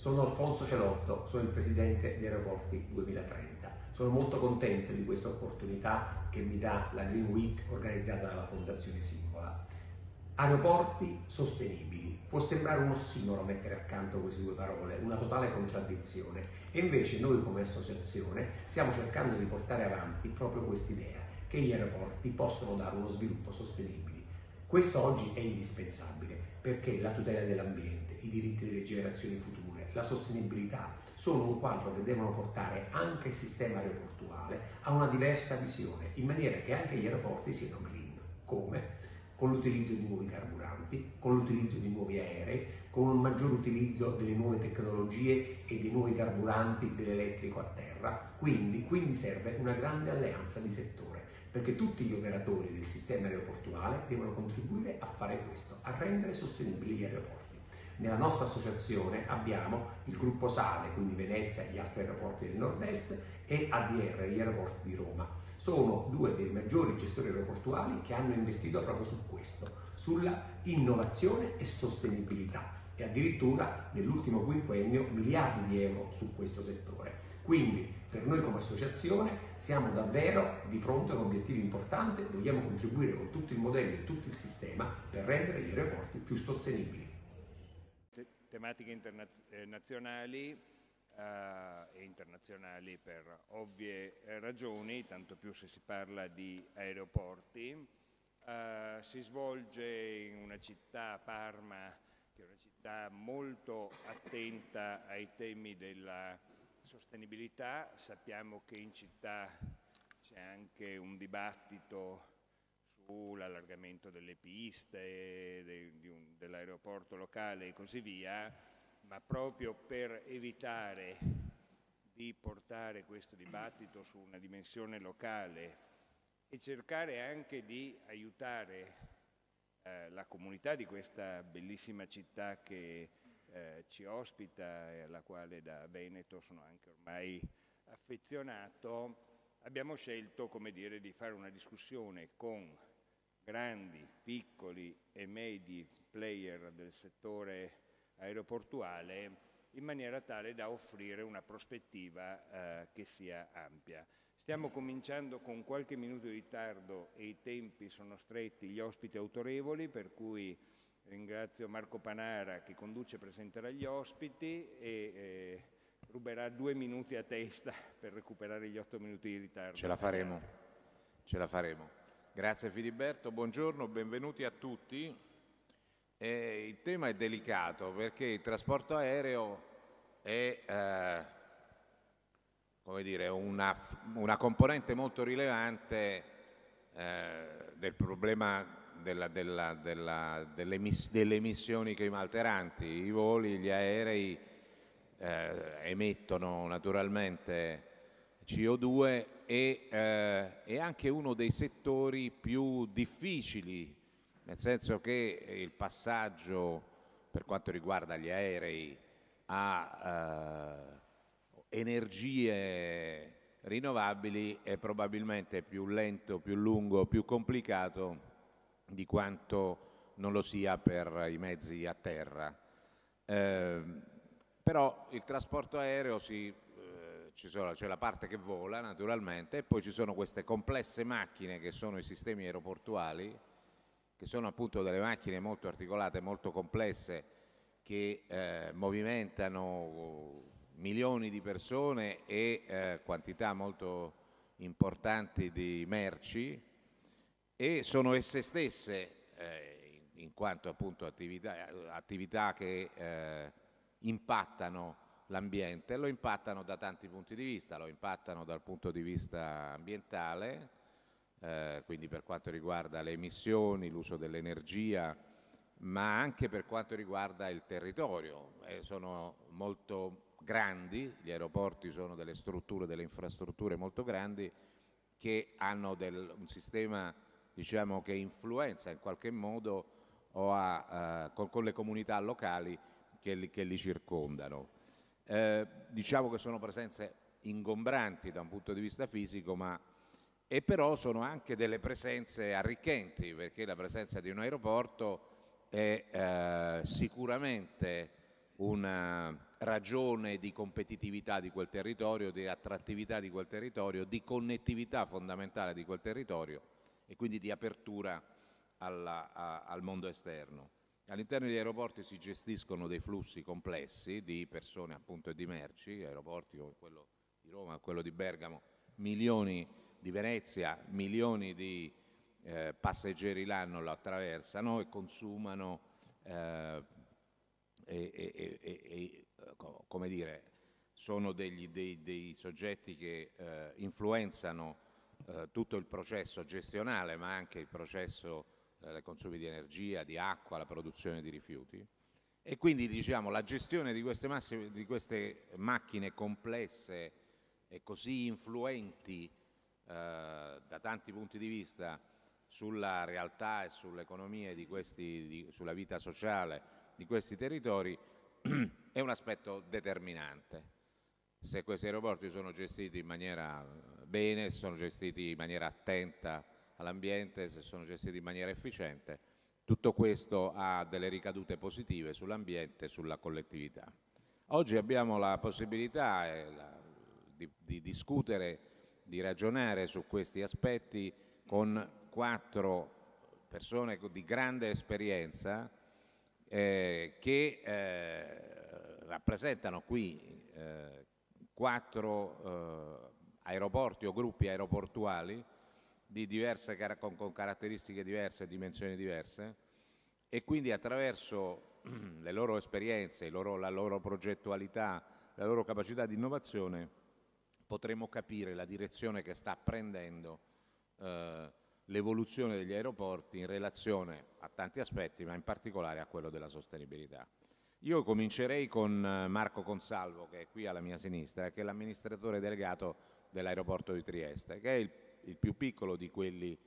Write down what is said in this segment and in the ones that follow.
Sono Alfonso Celotto, sono il presidente di Aeroporti 2030. Sono molto contento di questa opportunità che mi dà la Green Week organizzata dalla Fondazione Singola. Aeroporti sostenibili. Può sembrare un ossimoro mettere accanto queste due parole, una totale contraddizione, e invece noi come associazione stiamo cercando di portare avanti proprio quest'idea, che gli aeroporti possono dare uno sviluppo sostenibile. Questo oggi è indispensabile perché la tutela dell'ambiente, i diritti delle generazioni future, la sostenibilità sono un quadro che devono portare anche il sistema aeroportuale a una diversa visione, in maniera che anche gli aeroporti siano green. Come? Con l'utilizzo di nuovi carburanti, con l'utilizzo di nuovi aerei, con un maggior utilizzo delle nuove tecnologie e dei nuovi carburanti dell'elettrico a terra. Quindi, quindi serve una grande alleanza di settore perché tutti gli operatori del sistema aeroportuale devono contribuire a fare questo, a rendere sostenibili gli aeroporti. Nella nostra associazione abbiamo il gruppo Sale, quindi Venezia e gli altri aeroporti del nord-est, e ADR, gli aeroporti di Roma. Sono due dei maggiori gestori aeroportuali che hanno investito proprio su questo, sulla innovazione e sostenibilità e addirittura nell'ultimo quinquennio miliardi di euro su questo settore. Quindi per noi come associazione siamo davvero di fronte a un obiettivo importante, vogliamo contribuire con tutto il modello e tutto il sistema per rendere gli aeroporti più sostenibili. Tematiche internazionali eh, e internazionali per ovvie ragioni, tanto più se si parla di aeroporti. Eh, si svolge in una città, Parma, che è una città molto attenta ai temi della sostenibilità, sappiamo che in città c'è anche un dibattito sull'allargamento delle piste, de, de dell'aeroporto locale e così via, ma proprio per evitare di portare questo dibattito su una dimensione locale e cercare anche di aiutare eh, la comunità di questa bellissima città che eh, ci ospita e alla quale da Veneto sono anche ormai affezionato, abbiamo scelto come dire, di fare una discussione con grandi, piccoli e medi player del settore aeroportuale in maniera tale da offrire una prospettiva eh, che sia ampia. Stiamo cominciando con qualche minuto di ritardo e i tempi sono stretti, gli ospiti autorevoli, per cui Ringrazio Marco Panara che conduce e presenterà gli ospiti e eh, ruberà due minuti a testa per recuperare gli otto minuti di ritardo. Ce la faremo, ce la faremo. Grazie Filiberto, buongiorno, benvenuti a tutti. Eh, il tema è delicato perché il trasporto aereo è eh, come dire, una, una, componente molto rilevante eh, del problema della, della, della, delle, emiss delle, emissioni climalteranti. I voli, gli aerei eh, emettono naturalmente CO2 e eh, è anche uno dei settori più difficili, nel senso che il passaggio per quanto riguarda gli aerei a eh, energie rinnovabili è probabilmente più lento, più lungo, più complicato di quanto non lo sia per i mezzi a terra. Eh, però il trasporto aereo si, c'è la parte che vola naturalmente e poi ci sono queste complesse macchine che sono i sistemi aeroportuali, che sono appunto delle macchine molto articolate, molto complesse, che eh, movimentano milioni di persone e eh, quantità molto importanti di merci e sono esse stesse, eh, in quanto appunto attività, attività che eh, impattano l'ambiente, lo impattano da tanti punti di vista, lo impattano dal punto di vista ambientale, eh, quindi per quanto riguarda le emissioni, l'uso dell'energia, ma anche per quanto riguarda il territorio. Eh, sono molto grandi, gli aeroporti sono delle strutture, delle infrastrutture molto grandi che hanno del, un sistema diciamo, che influenza in qualche modo a, uh, con, con, le comunità locali che li, che li circondano. Eh, diciamo che sono presenze ingombranti da un punto di vista fisico, ma e però sono anche delle presenze arricchenti, perché la presenza di un aeroporto è eh, sicuramente una ragione di competitività di quel territorio, di attrattività di quel territorio, di connettività fondamentale di quel territorio e quindi di apertura alla, a, al mondo esterno. All'interno degli aeroporti si gestiscono dei flussi complessi di persone appunto e di merci, aeroporti come quello di Roma, quello di Bergamo, milioni di Venezia, milioni di eh, passeggeri l'anno lo attraversano e consumano eh, e, e, e, come dire, sono degli, dei, dei, soggetti che eh, influenzano eh, tutto il processo gestionale ma anche il processo eh, consumi di energia, di acqua, la produzione di rifiuti. E quindi diciamo, la gestione di queste, masse, di queste macchine complesse e così influenti eh, da tanti punti di vista sulla realtà e sull'economia di, sulla vita sociale di questi territori è un aspetto determinante. Se questi aeroporti sono gestiti in maniera bene, sono gestiti in maniera attenta all'ambiente, se sono gestiti in maniera efficiente, tutto questo ha delle ricadute positive sull'ambiente e sulla collettività. Oggi abbiamo la possibilità eh, di, di discutere, di ragionare su questi aspetti con quattro persone di grande esperienza eh, che eh, rappresentano qui quattro aeroporti o gruppi aeroportuali di diverse, con, con caratteristiche diverse e dimensioni diverse e quindi attraverso le loro esperienze, loro, la loro progettualità, la loro capacità di innovazione potremo capire la direzione che sta prendendo eh, l'evoluzione degli aeroporti in relazione a tanti aspetti, ma in particolare a quello della sostenibilità. Io comincerei con eh, Marco Consalvo, che è qui alla mia sinistra, che è l'amministratore delegato dell'aeroporto di Trieste, che è il il più piccolo di quelli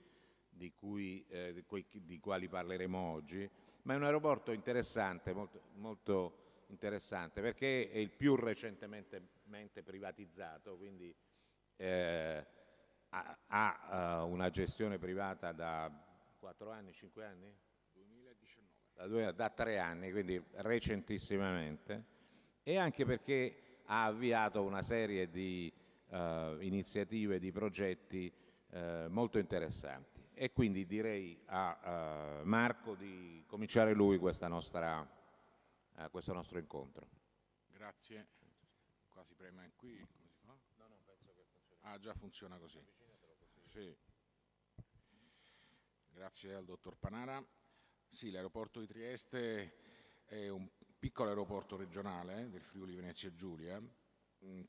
di, cui, eh, di, quali parleremo oggi, ma è un aeroporto interessante, molto, molto interessante, perché è il più recentemente privatizzato, quindi eh, ha, ha uh, una gestione privata da 4 anni, 5 anni? 2019. Da, da 3 anni, quindi recentissimamente, e anche perché ha avviato una serie di uh, iniziative, di progetti eh, molto interessanti. E quindi direi a uh, Marco di cominciare lui nostra, uh, questo nostro incontro. Grazie. Qua si preme qui, come si fa? No, no, penso che funzioni. Ah, già funziona così. Sì. Grazie al dottor Panara. Sì, l'aeroporto di Trieste è un piccolo aeroporto regionale del Friuli Venezia Giulia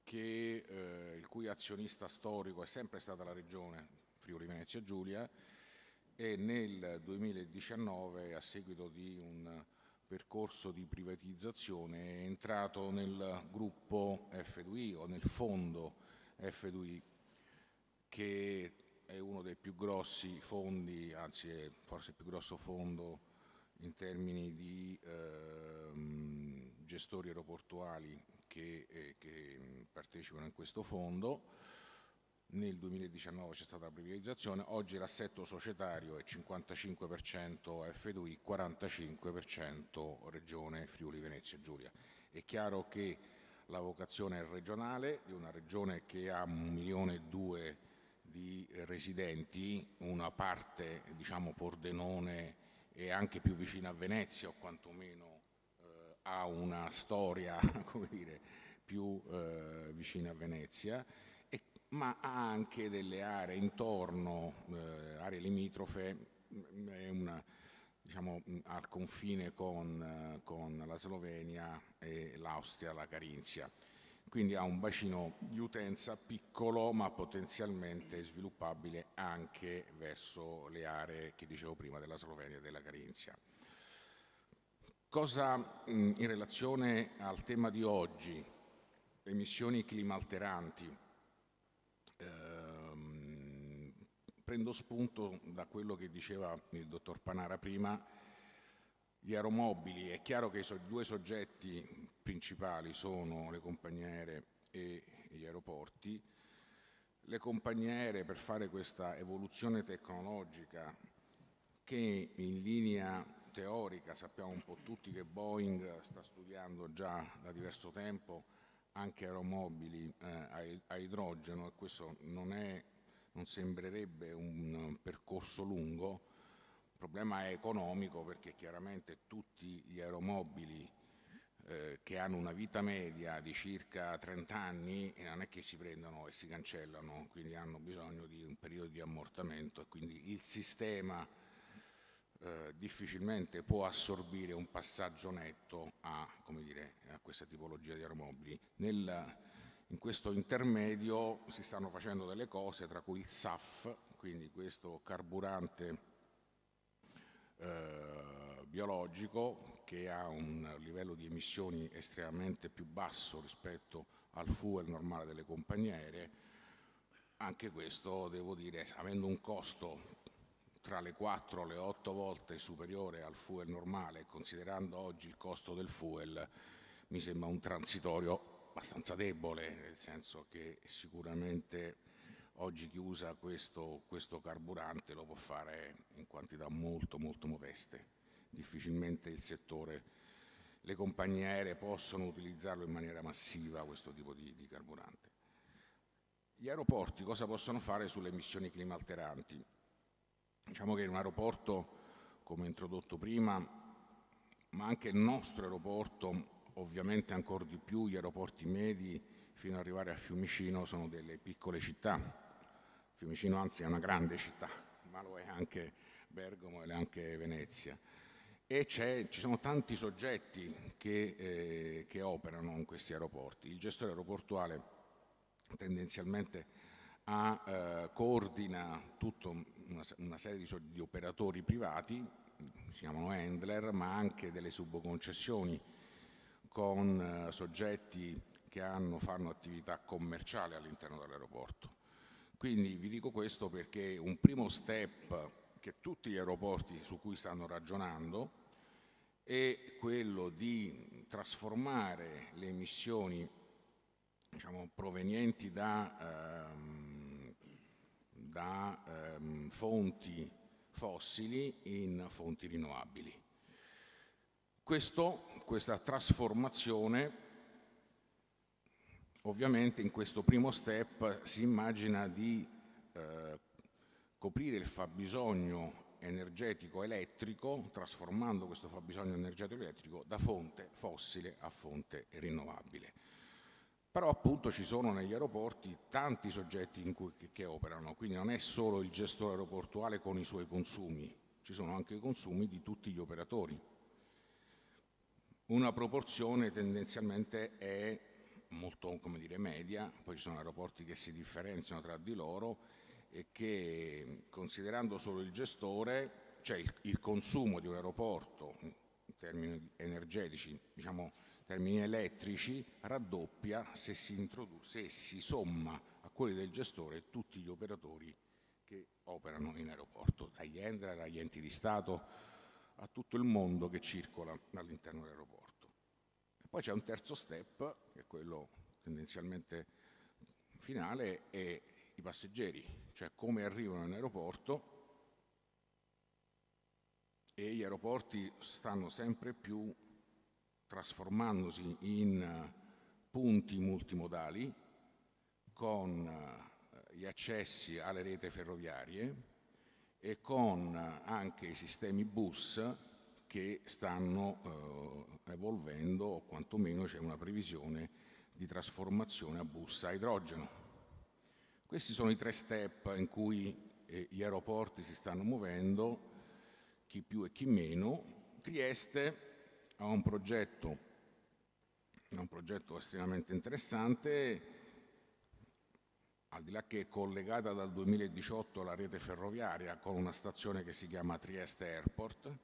che, eh, il cui azionista storico è sempre stata la regione Friuli Venezia Giulia e nel 2019 a seguito di un percorso di privatizzazione è entrato nel gruppo F2I o nel fondo F2I che è uno dei più grossi fondi, anzi è forse il più grosso fondo in termini di eh, gestori aeroportuali che, eh, che partecipano in questo fondo. Nel 2019 c'è stata la privatizzazione, oggi l'assetto societario è 55% F2I, 45% Regione Friuli Venezia Giulia. È chiaro che la vocazione regionale, di una regione che ha un milione e due di residenti, una parte diciamo Pordenone è anche più vicina a Venezia o quantomeno ha una storia dire, più eh, vicina a Venezia, e, ma ha anche delle aree intorno, eh, aree limitrofe, mm, una, diciamo, mm, al confine con, eh, con la Slovenia e l'Austria, la Carinzia. Quindi ha un bacino di utenza piccolo ma potenzialmente sviluppabile anche verso le aree che dicevo prima della Slovenia e della Carinzia. Cosa in relazione al tema di oggi, emissioni climalteranti, ehm, prendo spunto da quello che diceva il dottor Panara prima, gli aeromobili, è chiaro che i due soggetti principali sono le compagnie aeree e gli aeroporti. Le compagnie aeree per fare questa evoluzione tecnologica che in linea teorica, sappiamo un po' tutti che Boeing sta studiando già da diverso tempo anche aeromobili eh, a, idrogeno e questo non, è, non sembrerebbe un percorso lungo, il problema è economico perché chiaramente tutti gli aeromobili eh, che hanno una vita media di circa 30 anni e non è che si prendono e si cancellano, quindi hanno bisogno di un periodo di ammortamento e quindi il sistema eh, difficilmente può assorbire un passaggio netto a, dire, a questa tipologia di aeromobili. Nel, in questo intermedio si stanno facendo delle cose, tra cui il SAF, quindi questo carburante eh, biologico che ha un livello di emissioni estremamente più basso rispetto al fuel normale delle compagnie aeree, anche questo devo dire, avendo un costo tra le 4 e le 8 volte superiore al fuel normale, considerando oggi il costo del fuel, mi sembra un transitorio abbastanza debole, nel senso che sicuramente oggi chi usa questo, questo carburante lo può fare in quantità molto molto modeste. Difficilmente il settore, le compagnie aeree possono utilizzarlo in maniera massiva questo tipo di, di carburante. Gli aeroporti cosa possono fare sulle emissioni climalteranti? Diciamo che in un aeroporto, come introdotto prima, ma anche il nostro aeroporto, ovviamente ancora di più gli aeroporti medi fino ad arrivare a Fiumicino sono delle piccole città. Fiumicino anzi è una grande città, ma lo è anche Bergamo e anche Venezia. E ci sono tanti soggetti che, eh, che operano in questi aeroporti. Il gestore aeroportuale tendenzialmente ha, eh, coordina tutta una, una, serie di, di, operatori privati, si chiamano handler, ma anche delle subconcessioni con eh, soggetti che hanno, fanno attività commerciale all'interno dell'aeroporto. Quindi vi dico questo perché un primo step che tutti gli aeroporti su cui stanno ragionando è quello di trasformare le emissioni diciamo, provenienti da ehm, da ehm, fonti fossili in fonti rinnovabili. Questo, questa trasformazione ovviamente in questo primo step si immagina di eh, coprire il fabbisogno energetico elettrico trasformando questo fabbisogno energetico elettrico da fonte fossile a fonte rinnovabile. Però appunto ci sono negli aeroporti tanti soggetti cui, che, che operano, quindi non è solo il gestore aeroportuale con i suoi consumi, ci sono anche i consumi di tutti gli operatori. Una proporzione tendenzialmente è molto come dire, media, poi ci sono aeroporti che si differenziano tra di loro e che considerando solo il gestore, cioè il, il consumo di un aeroporto in termini energetici, diciamo termini elettrici raddoppia se si, se si somma a quelli del gestore tutti gli operatori che operano in aeroporto, dagli handler agli enti di Stato, a tutto il mondo che circola all'interno dell'aeroporto. E poi c'è un terzo step, che è quello tendenzialmente finale, è i passeggeri, cioè come arrivano in aeroporto e gli aeroporti stanno sempre più trasformandosi in eh, punti multimodali con eh, gli accessi alle rete ferroviarie e con eh, anche i sistemi bus che stanno eh, evolvendo o quantomeno c'è una previsione di trasformazione a bus a idrogeno. Questi sono i tre step in cui eh, gli aeroporti si stanno muovendo, chi più e chi meno. Trieste ha un progetto, un progetto estremamente interessante, al di là che è collegata dal 2018 alla rete ferroviaria con una stazione che si chiama Trieste Airport.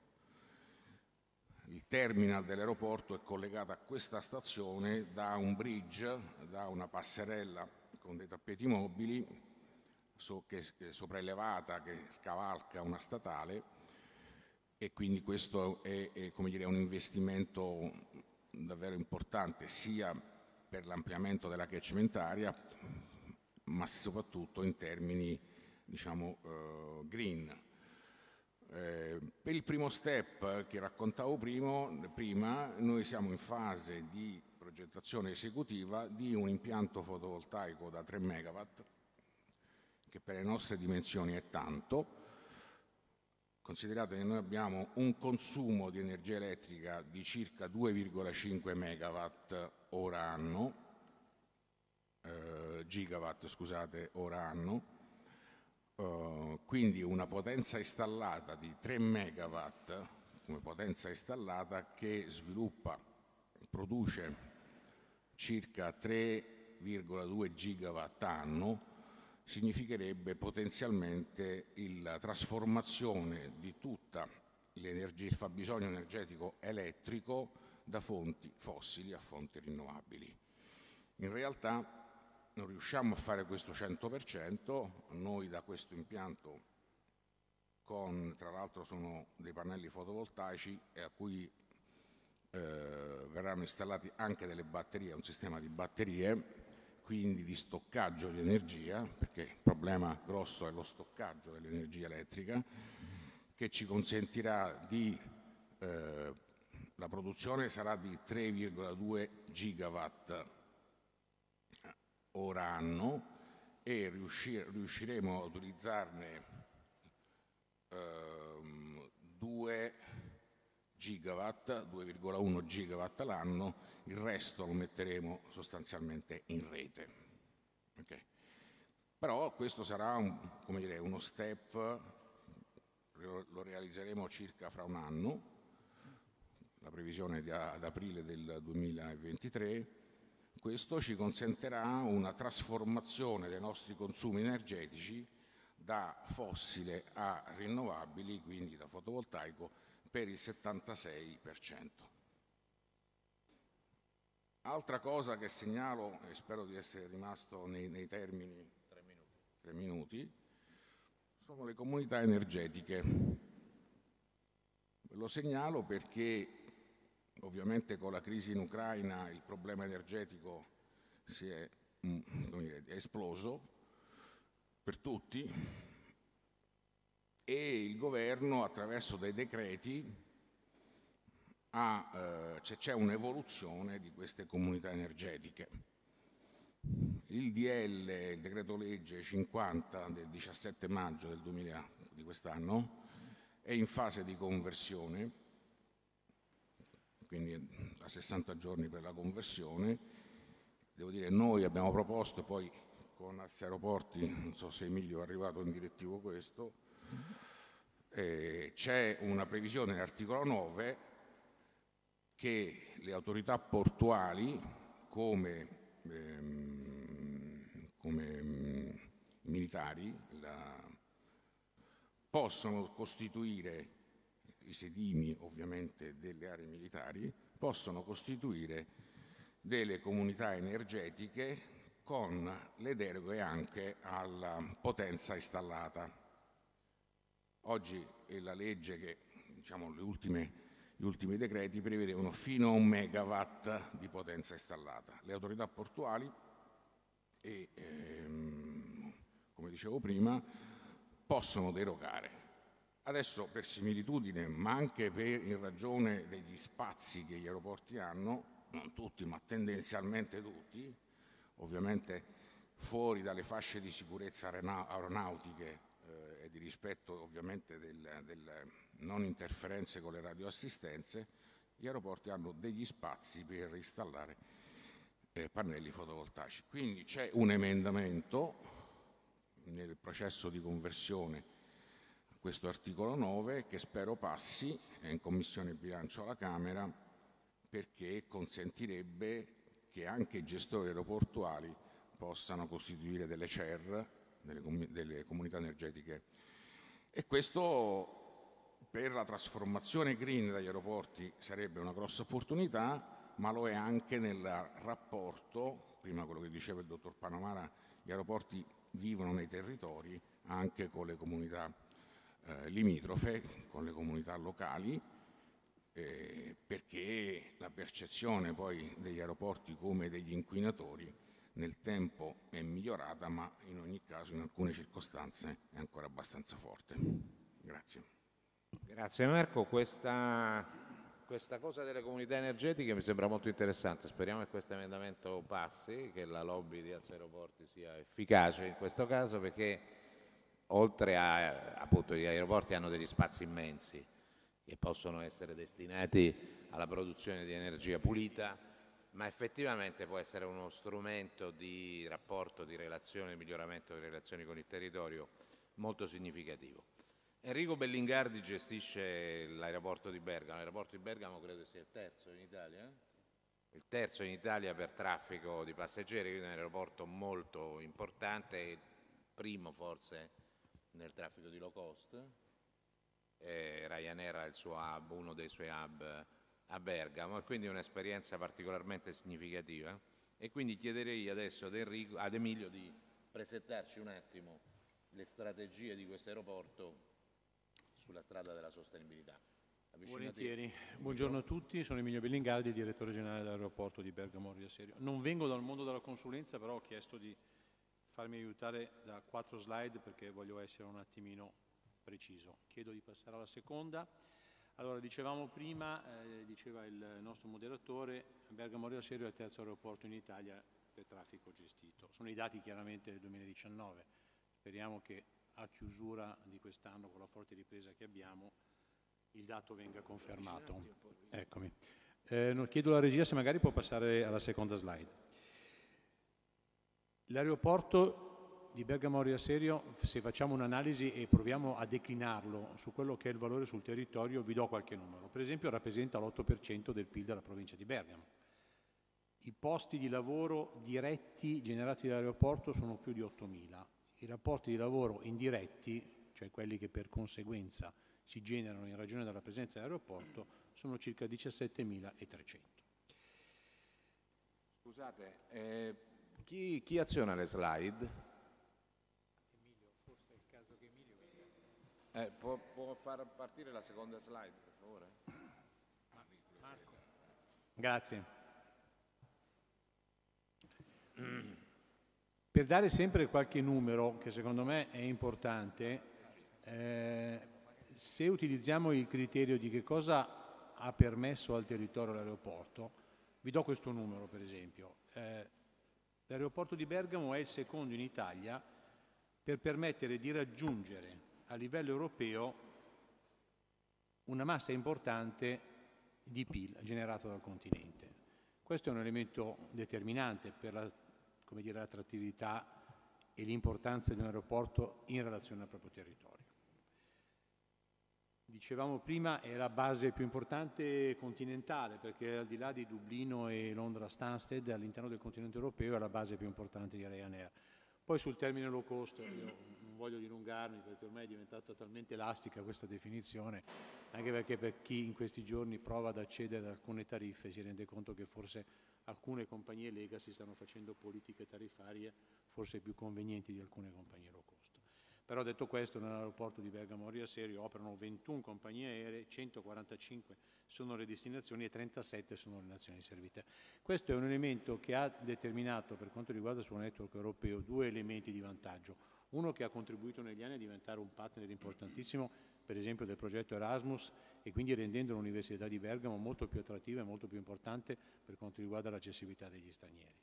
Il terminal dell'aeroporto è collegato a questa stazione da un bridge, da una passerella con dei tappeti mobili so, che è sopraelevata che scavalca una statale e quindi questo è, è dire, un investimento davvero importante sia per l'ampliamento della catchmentaria ma soprattutto in termini diciamo, uh, green. Eh, per il primo step che raccontavo prima, prima, noi siamo in fase di progettazione esecutiva di un impianto fotovoltaico da 3 MW, che per le nostre dimensioni è tanto. Considerate che noi abbiamo un consumo di energia elettrica di circa 2,5 MW ora anno, eh, gigawatt scusate, ora anno, uh, quindi una potenza installata di 3 MW come potenza installata che sviluppa, produce circa 3,2 gigawatt anno significherebbe potenzialmente la trasformazione di tutta il fabbisogno energetico elettrico da fonti fossili a fonti rinnovabili. In realtà non riusciamo a fare questo 100%, noi da questo impianto con, tra l'altro sono dei pannelli fotovoltaici a cui eh, verranno installati anche delle batterie, un sistema di batterie, quindi di stoccaggio di energia, perché il problema grosso è lo stoccaggio dell'energia elettrica, che ci consentirà di, eh, la produzione sarà di 3,2 gigawatt ora anno e riuscire, riusciremo a utilizzarne ehm, 2 gigawatt, 2,1 gigawatt l'anno, il resto lo metteremo sostanzialmente in rete. Okay. Però questo sarà un, dire, uno step, lo realizzeremo circa fra un anno, la previsione è ad aprile del 2023, questo ci consentirà una trasformazione dei nostri consumi energetici da fossile a rinnovabili, quindi da fotovoltaico, per il 76%. Altra cosa che segnalo, e spero di essere rimasto nei, nei termini tre minuti. tre minuti, sono le comunità energetiche. Lo segnalo perché ovviamente con la crisi in Ucraina il problema energetico si è, mm, dire, è esploso per tutti e il governo attraverso dei decreti ha, eh, c'è un'evoluzione di queste comunità energetiche. Il DL, il decreto legge 50 del 17 maggio del 2000 di quest'anno, è in fase di conversione, quindi a 60 giorni per la conversione. Devo dire, noi abbiamo proposto, poi con Assi Aeroporti, non so se Emilio è arrivato in direttivo questo, eh, c'è una previsione nell'articolo 9 che le autorità portuali come, ehm, come ehm, militari la, possono costituire i sedimi ovviamente delle aree militari, possono costituire delle comunità energetiche con le deroghe anche alla potenza installata. Oggi è la legge che, diciamo, ultime, gli ultimi decreti prevedevano fino a un megawatt di potenza installata. Le autorità portuali e, ehm, come dicevo prima, possono derogare. Adesso per similitudine, ma anche per, in ragione degli spazi che gli aeroporti hanno, non tutti, ma tendenzialmente tutti, ovviamente fuori dalle fasce di sicurezza aeronautiche rispetto ovviamente del, del non interferenze con le radioassistenze, gli aeroporti hanno degli spazi per installare eh, pannelli fotovoltaici. Quindi c'è un emendamento nel processo di conversione a questo articolo 9 che spero passi in Commissione Bilancio alla Camera perché consentirebbe che anche i gestori aeroportuali possano costituire delle CER, delle, delle comunità energetiche e questo per la trasformazione green degli aeroporti sarebbe una grossa opportunità, ma lo è anche nel rapporto, prima quello che diceva il dottor Panamara, gli aeroporti vivono nei territori anche con le comunità eh, limitrofe, con le comunità locali, eh, perché la percezione poi degli aeroporti come degli inquinatori nel tempo è migliorata, ma in ogni caso in alcune circostanze è ancora abbastanza forte. Grazie. Grazie Marco, questa, questa, cosa delle comunità energetiche mi sembra molto interessante, speriamo che questo emendamento passi, che la lobby di Aeroporti sia efficace in questo caso perché oltre a appunto gli aeroporti hanno degli spazi immensi che possono essere destinati alla produzione di energia pulita, ma effettivamente può essere uno strumento di rapporto, di relazione, di miglioramento delle relazioni con il territorio molto significativo. Enrico Bellingardi gestisce l'aeroporto di Bergamo, l'aeroporto di Bergamo credo sia il terzo in Italia, eh? il terzo in Italia per traffico di passeggeri, quindi è un aeroporto molto importante, primo forse nel traffico di low cost. Eh, Ryanair ha uno dei suoi hub a Bergamo e quindi un'esperienza particolarmente significativa e quindi chiederei adesso ad, Enrico, ad Emilio di presentarci un attimo le strategie di questo aeroporto sulla strada della sostenibilità. Volentieri, buongiorno a tutti, sono Emilio Bellingardi, direttore generale dell'aeroporto di Bergamo Rio Serio. Non vengo dal mondo della consulenza, però ho chiesto di farmi aiutare da quattro slide perché voglio essere un attimino preciso. Chiedo di passare alla seconda. Allora, dicevamo prima, eh, diceva il nostro moderatore, Bergamo Rio Serio è il terzo aeroporto in Italia per traffico gestito. Sono i dati chiaramente del 2019. Speriamo che a chiusura di quest'anno, con la forte ripresa che abbiamo, il dato venga confermato. Eccomi. Eh, chiedo alla regia se magari può passare alla seconda slide. L'aeroporto di Bergamo Rio Serio, se facciamo un'analisi e proviamo a declinarlo su quello che è il valore sul territorio, vi do qualche numero. Per esempio rappresenta l'8% del PIL della provincia di Bergamo. I posti di lavoro diretti generati dall'aeroporto sono più di 8.000. I rapporti di lavoro indiretti, cioè quelli che per conseguenza si generano in ragione della presenza dell'aeroporto, sono circa 17.300. Scusate, eh, chi, chi aziona le slide? Eh, può, può, far partire la seconda slide, per favore? Marco. Grazie. Per dare sempre qualche numero, che secondo me è importante, eh, se utilizziamo il criterio di che cosa ha permesso al territorio l'aeroporto, vi do questo numero per esempio. Eh, l'aeroporto di Bergamo è il secondo in Italia per permettere di raggiungere a livello europeo una massa importante di PIL generato dal continente. Questo è un elemento determinante per l'attrattività e l'importanza di un aeroporto in relazione al proprio territorio. Dicevamo prima è la base più importante continentale perché al di là di Dublino e Londra Stansted all'interno del continente europeo è la base più importante di Ryanair. Poi sul termine low cost io voglio dilungarmi perché ormai è diventata talmente elastica questa definizione, anche perché per chi in questi giorni prova ad accedere ad alcune tariffe si rende conto che forse alcune compagnie Lega si stanno facendo politiche tariffarie forse più convenienti di alcune compagnie low cost. Però detto questo, nell'aeroporto di Bergamo Ria Serio operano 21 compagnie aeree, 145 sono le destinazioni e 37 sono le nazioni servite. Questo è un elemento che ha determinato, per quanto riguarda il suo network europeo, due elementi di vantaggio. Uno che ha contribuito negli anni a diventare un partner importantissimo, per esempio del progetto Erasmus, e quindi rendendo l'Università di Bergamo molto più attrattiva e molto più importante per quanto riguarda l'accessibilità degli stranieri.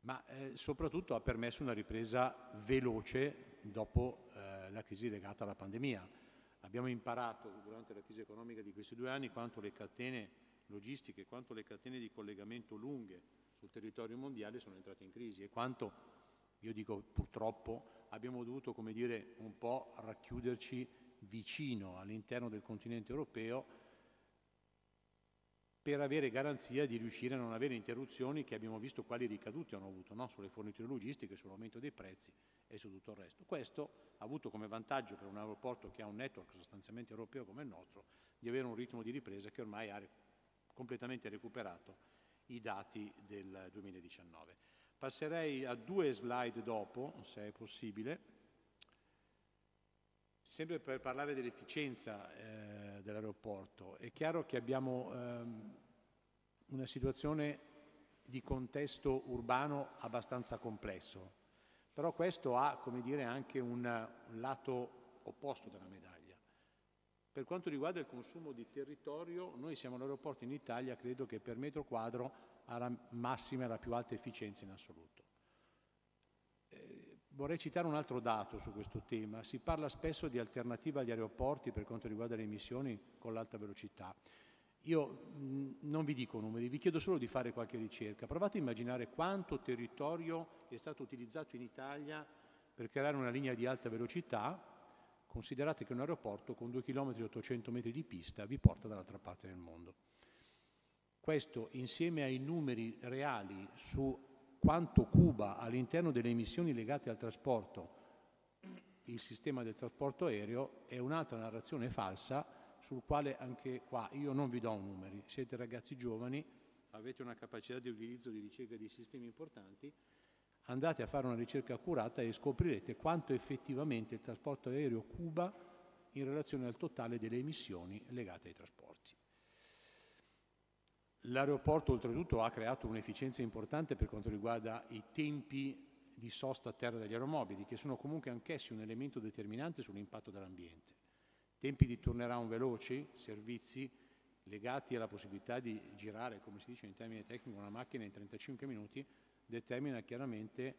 Ma eh, soprattutto ha permesso una ripresa veloce dopo eh, la crisi legata alla pandemia. Abbiamo imparato durante la crisi economica di questi due anni quanto le catene logistiche, quanto le catene di collegamento lunghe sul territorio mondiale sono entrate in crisi e quanto io dico purtroppo, abbiamo dovuto, come dire, un po' racchiuderci vicino all'interno del continente europeo per avere garanzia di riuscire a non avere interruzioni che abbiamo visto quali ricadute hanno avuto no? sulle forniture logistiche, sull'aumento dei prezzi e su tutto il resto. Questo ha avuto come vantaggio per un aeroporto che ha un network sostanzialmente europeo come il nostro di avere un ritmo di ripresa che ormai ha completamente recuperato i dati del 2019. Passerei a due slide dopo, se è possibile, sempre per parlare dell'efficienza eh, dell'aeroporto. È chiaro che abbiamo ehm, una situazione di contesto urbano abbastanza complesso, però questo ha, come dire, anche un, un lato opposto della medaglia. Per quanto riguarda il consumo di territorio, noi siamo l'aeroporto in Italia, credo che per metro quadro ha la massima e la più alta efficienza in assoluto. Eh, vorrei citare un altro dato su questo tema. Si parla spesso di alternativa agli aeroporti per quanto riguarda le emissioni con l'alta velocità. Io non vi dico numeri, vi chiedo solo di fare qualche ricerca. Provate a immaginare quanto territorio è stato utilizzato in Italia per creare una linea di alta velocità Considerate che un aeroporto con 2 km e 800 metri di pista vi porta dall'altra parte del mondo. Questo insieme ai numeri reali su quanto cuba all'interno delle emissioni legate al trasporto il sistema del trasporto aereo è un'altra narrazione falsa sul quale anche qua io non vi do numeri. Siete ragazzi giovani, avete una capacità di utilizzo di ricerca di sistemi importanti, andate a fare una ricerca accurata e scoprirete quanto effettivamente il trasporto aereo cuba in relazione al totale delle emissioni legate ai trasporti. L'aeroporto oltretutto ha creato un'efficienza importante per quanto riguarda i tempi di sosta a terra degli aeromobili, che sono comunque anch'essi un elemento determinante sull'impatto dell'ambiente. Tempi di turnaround veloci, servizi legati alla possibilità di girare, come si dice in termini tecnici, una macchina in 35 minuti, determina chiaramente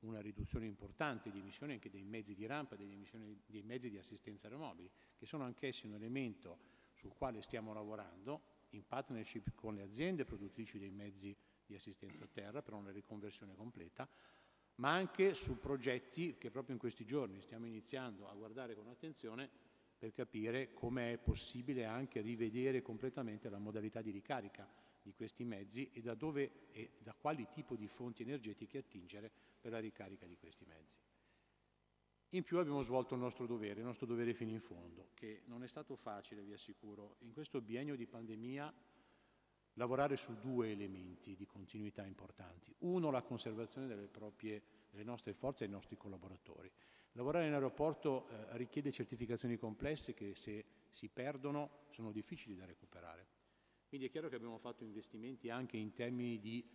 una riduzione importante di emissioni anche dei mezzi di rampa, dei mezzi di assistenza aeromobili, che sono anch'essi un elemento sul quale stiamo lavorando in partnership con le aziende produttrici dei mezzi di assistenza a terra per una riconversione completa, ma anche su progetti che proprio in questi giorni stiamo iniziando a guardare con attenzione per capire come è possibile anche rivedere completamente la modalità di ricarica di questi mezzi e da dove e da quali tipo di fonti energetiche attingere per la ricarica di questi mezzi. In più abbiamo svolto il nostro dovere, il nostro dovere fino in fondo, che non è stato facile, vi assicuro, in questo biennio di pandemia lavorare su due elementi di continuità importanti. Uno, la conservazione delle, proprie, delle nostre forze e dei nostri collaboratori. Lavorare in aeroporto eh, richiede certificazioni complesse che se si perdono sono difficili da recuperare. Quindi è chiaro che abbiamo fatto investimenti anche in termini di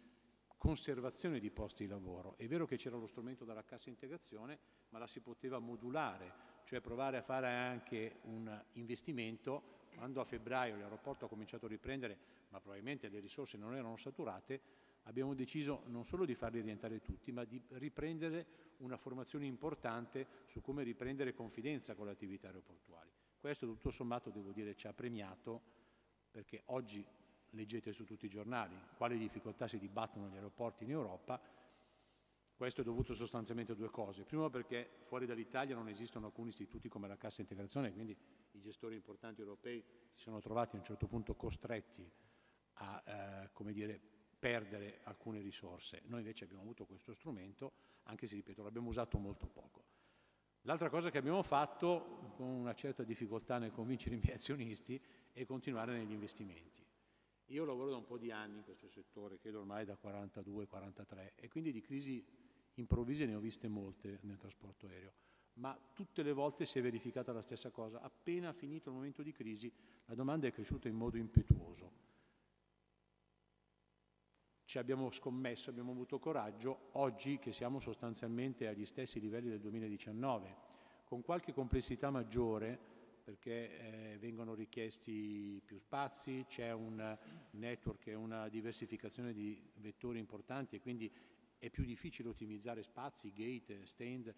conservazione di posti di lavoro. È vero che c'era lo strumento della cassa integrazione, ma la si poteva modulare, cioè provare a fare anche un investimento. Quando a febbraio l'aeroporto ha cominciato a riprendere, ma probabilmente le risorse non erano saturate, abbiamo deciso non solo di farli rientrare tutti, ma di riprendere una formazione importante su come riprendere confidenza con le attività aeroportuali. Questo tutto sommato, devo dire, ci ha premiato perché oggi leggete su tutti i giornali quali difficoltà si dibattono gli aeroporti in Europa, questo è dovuto sostanzialmente a due cose. Primo perché fuori dall'Italia non esistono alcuni istituti come la Cassa Integrazione, quindi i gestori importanti europei si sono trovati a un certo punto costretti a eh, dire, perdere alcune risorse. Noi invece abbiamo avuto questo strumento, anche se, ripeto, l'abbiamo usato molto poco. L'altra cosa che abbiamo fatto, con una certa difficoltà nel convincere i miei azionisti, e continuare negli investimenti. Io lavoro da un po' di anni in questo settore, credo ormai da 42-43, e quindi di crisi improvvise ne ho viste molte nel trasporto aereo, ma tutte le volte si è verificata la stessa cosa. Appena finito il momento di crisi, la domanda è cresciuta in modo impetuoso. Ci abbiamo scommesso, abbiamo avuto coraggio, oggi che siamo sostanzialmente agli stessi livelli del 2019, con qualche complessità maggiore, perché eh, vengono richiesti più spazi, c'è un network e una diversificazione di vettori importanti e quindi è più difficile ottimizzare spazi, gate, stand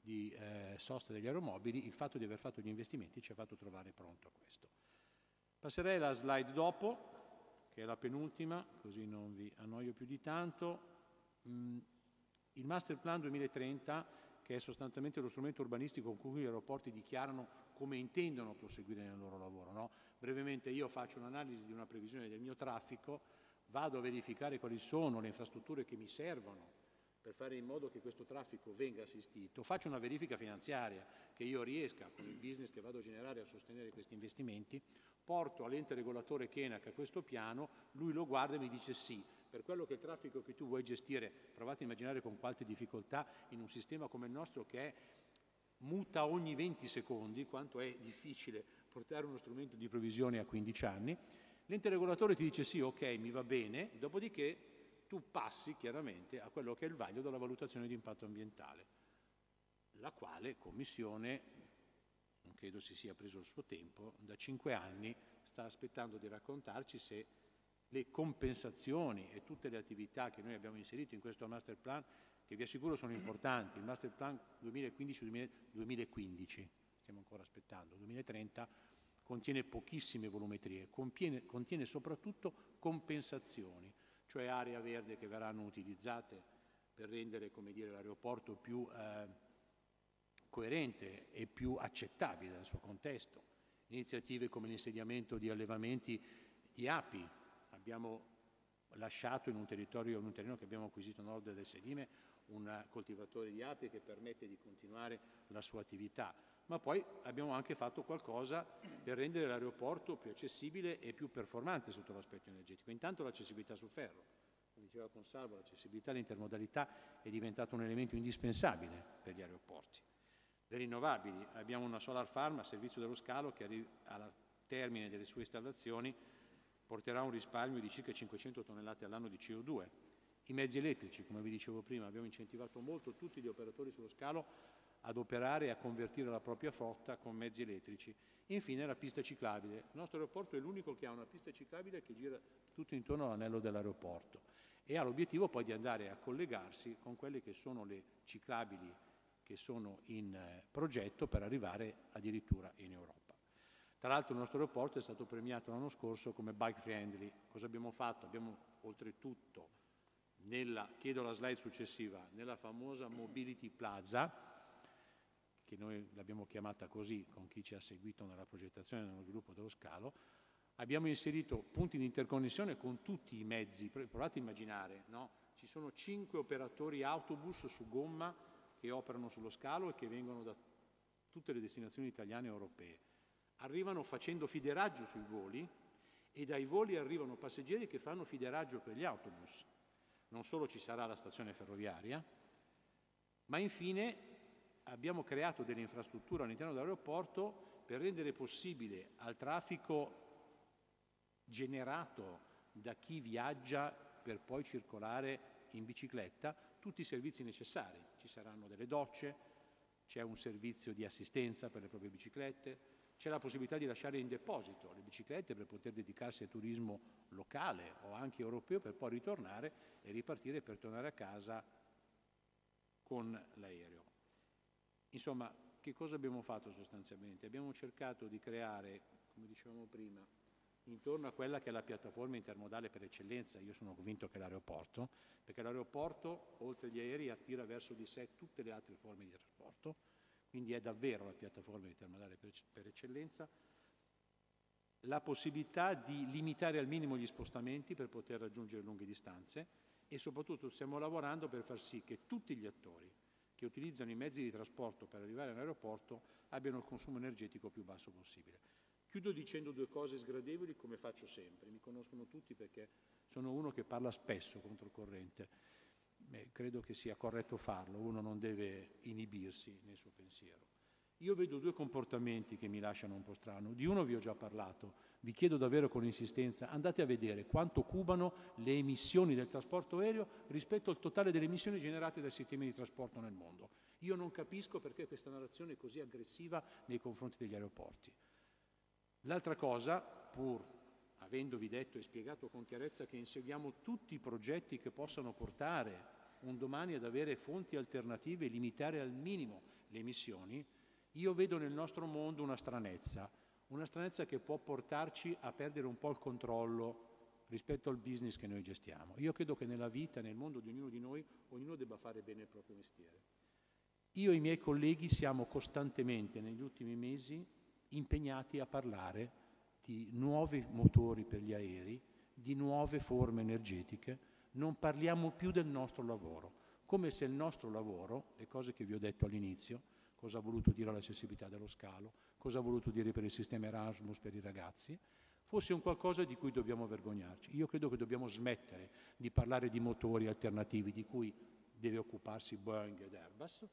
di eh, sosta degli aeromobili, il fatto di aver fatto gli investimenti ci ha fatto trovare pronto a questo. Passerei alla slide dopo, che è la penultima, così non vi annoio più di tanto. Mm, il Master Plan 2030 che è sostanzialmente lo strumento urbanistico con cui gli aeroporti dichiarano come intendono proseguire nel loro lavoro. No? Brevemente io faccio un'analisi di una previsione del mio traffico, vado a verificare quali sono le infrastrutture che mi servono per fare in modo che questo traffico venga assistito, faccio una verifica finanziaria che io riesca con il business che vado a generare a sostenere questi investimenti, porto all'ente regolatore Kenac a questo piano, lui lo guarda e mi dice sì, per quello che è il traffico che tu vuoi gestire, provate a immaginare con quante difficoltà in un sistema come il nostro che è muta ogni 20 secondi, quanto è difficile portare uno strumento di provvisione a 15 anni, l'ente regolatore ti dice sì, ok, mi va bene, dopodiché tu passi chiaramente a quello che è il vaglio della valutazione di impatto ambientale, la quale commissione, nonché credo si sia preso il suo tempo, da cinque anni sta aspettando di raccontarci se le compensazioni e tutte le attività che noi abbiamo inserito in questo master plan, che vi assicuro sono importanti, il master plan 2015-2015, stiamo ancora aspettando, 2030, contiene pochissime volumetrie, contiene, contiene soprattutto compensazioni, cioè aree verde che verranno utilizzate per rendere l'aeroporto più eh, coerente e più accettabile nel suo contesto. Iniziative come l'insediamento di allevamenti di api. Abbiamo lasciato in un territorio, in un terreno che abbiamo acquisito a nord del Sedime, un coltivatore di api che permette di continuare la sua attività ma poi abbiamo anche fatto qualcosa per rendere l'aeroporto più accessibile e più performante sotto l'aspetto energetico. Intanto l'accessibilità sul ferro, come diceva Consalvo, l'accessibilità e l'intermodalità è diventato un elemento indispensabile per gli aeroporti. Le rinnovabili, abbiamo una solar farm a servizio dello scalo che al termine delle sue installazioni porterà un risparmio di circa 500 tonnellate all'anno di CO2. I mezzi elettrici, come vi dicevo prima, abbiamo incentivato molto tutti gli operatori sullo scalo ad operare e a convertire la propria flotta con mezzi elettrici. Infine la pista ciclabile. Il nostro aeroporto è l'unico che ha una pista ciclabile che gira tutto intorno all'anello dell'aeroporto e ha l'obiettivo poi di andare a collegarsi con quelle che sono le ciclabili che sono in eh, progetto per arrivare addirittura in Europa. Tra l'altro il nostro aeroporto è stato premiato l'anno scorso come bike friendly. Cosa abbiamo fatto? Abbiamo oltretutto, nella, chiedo la slide successiva, nella famosa Mobility Plaza, che noi l'abbiamo chiamata così con chi ci ha seguito nella progettazione e nello sviluppo dello scalo, abbiamo inserito punti di interconnessione con tutti i mezzi, provate a immaginare, no? ci sono cinque operatori autobus su gomma che operano sullo scalo e che vengono da tutte le destinazioni italiane e europee. Arrivano facendo fideraggio sui voli e dai voli arrivano passeggeri che fanno fideraggio per gli autobus. Non solo ci sarà la stazione ferroviaria, ma infine abbiamo creato delle infrastrutture all'interno dell'aeroporto per rendere possibile al traffico generato da chi viaggia per poi circolare in bicicletta tutti i servizi necessari. Ci saranno delle docce, c'è un servizio di assistenza per le proprie biciclette, c'è la possibilità di lasciare in deposito le biciclette per poter dedicarsi al turismo locale o anche europeo per poi ritornare e ripartire per tornare a casa con l'aereo. Insomma, che cosa abbiamo fatto sostanzialmente? Abbiamo cercato di creare, come dicevamo prima, intorno a quella che è la piattaforma intermodale per eccellenza, io sono convinto che è l'aeroporto, perché l'aeroporto, oltre agli aerei, attira verso di sé tutte le altre forme di trasporto, quindi è davvero la piattaforma intermodale per, per eccellenza, la possibilità di limitare al minimo gli spostamenti per poter raggiungere lunghe distanze e soprattutto stiamo lavorando per far sì che tutti gli attori, che utilizzano i mezzi di trasporto per arrivare all'aeroporto abbiano il consumo energetico più basso possibile. Chiudo dicendo due cose sgradevoli come faccio sempre, mi conoscono tutti perché sono uno che parla spesso contro il corrente. Beh, credo che sia corretto farlo, uno non deve inibirsi nel suo pensiero. Io vedo due comportamenti che mi lasciano un po' strano. Di uno vi ho già parlato. Vi chiedo davvero con insistenza, andate a vedere quanto cubano le emissioni del trasporto aereo rispetto al totale delle emissioni generate dai sistemi di trasporto nel mondo. Io non capisco perché questa narrazione è così aggressiva nei confronti degli aeroporti. L'altra cosa, pur avendovi detto e spiegato con chiarezza che inseguiamo tutti i progetti che possano portare un domani ad avere fonti alternative e limitare al minimo le emissioni, io vedo nel nostro mondo una stranezza, una stranezza che può portarci a perdere un po' il controllo rispetto al business che noi gestiamo. Io credo che nella vita, nel mondo di ognuno di noi, ognuno debba fare bene il proprio mestiere. Io e i miei colleghi siamo costantemente negli ultimi mesi impegnati a parlare di nuovi motori per gli aerei, di nuove forme energetiche, non parliamo più del nostro lavoro, come se il nostro lavoro, le cose che vi ho detto all'inizio, cosa ha voluto dire l'accessibilità dello scalo, cosa ha voluto dire per il sistema Erasmus per i ragazzi, fosse un qualcosa di cui dobbiamo vergognarci. Io credo che dobbiamo smettere di parlare di motori alternativi di cui deve occuparsi Boeing ed Airbus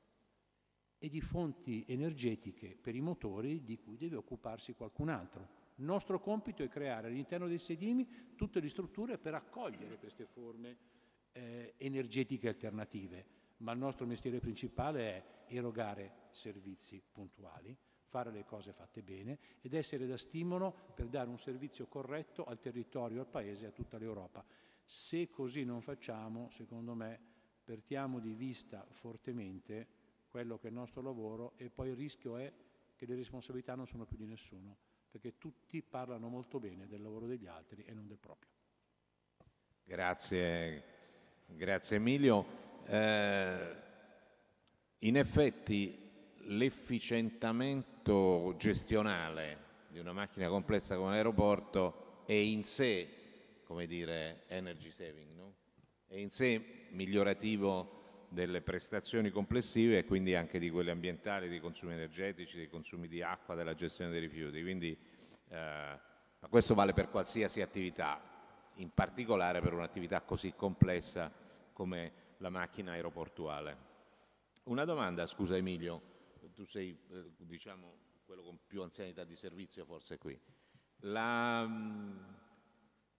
e di fonti energetiche per i motori di cui deve occuparsi qualcun altro. Il nostro compito è creare all'interno dei sedimi tutte le strutture per accogliere queste forme eh, energetiche alternative ma il nostro mestiere principale è erogare servizi puntuali, fare le cose fatte bene ed essere da stimolo per dare un servizio corretto al territorio, al Paese e a tutta l'Europa. Se così non facciamo, secondo me, perdiamo di vista fortemente quello che è il nostro lavoro e poi il rischio è che le responsabilità non sono più di nessuno, perché tutti parlano molto bene del lavoro degli altri e non del proprio. Grazie, grazie Emilio. Eh, in effetti l'efficientamento gestionale di una macchina complessa come l'aeroporto è in sé, come dire, energy saving, no? è in sé migliorativo delle prestazioni complessive e quindi anche di quelle ambientali, dei consumi energetici, dei consumi di acqua, della gestione dei rifiuti. Quindi, eh, questo vale per qualsiasi attività, in particolare per un'attività così complessa come la macchina aeroportuale. Una domanda, scusa Emilio, tu sei eh, diciamo, quello con più anzianità di servizio forse qui. La, mm,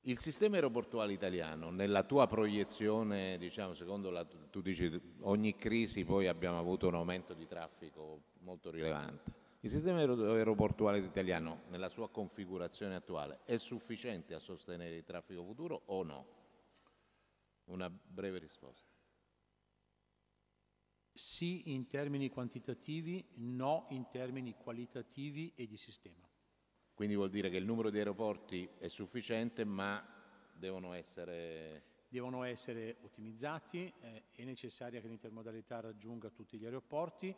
il sistema aeroportuale italiano, nella tua proiezione, diciamo, secondo la, tu dici ogni crisi poi abbiamo avuto un aumento di traffico molto rilevante. Il sistema aeroportuale italiano, nella sua configurazione attuale, è sufficiente a sostenere il traffico futuro o no? Una breve risposta. Sì in termini quantitativi, no in termini qualitativi e di sistema. Quindi vuol dire che il numero di aeroporti è sufficiente, ma devono essere... Devono essere ottimizzati, eh, è necessario che l'intermodalità raggiunga tutti gli aeroporti,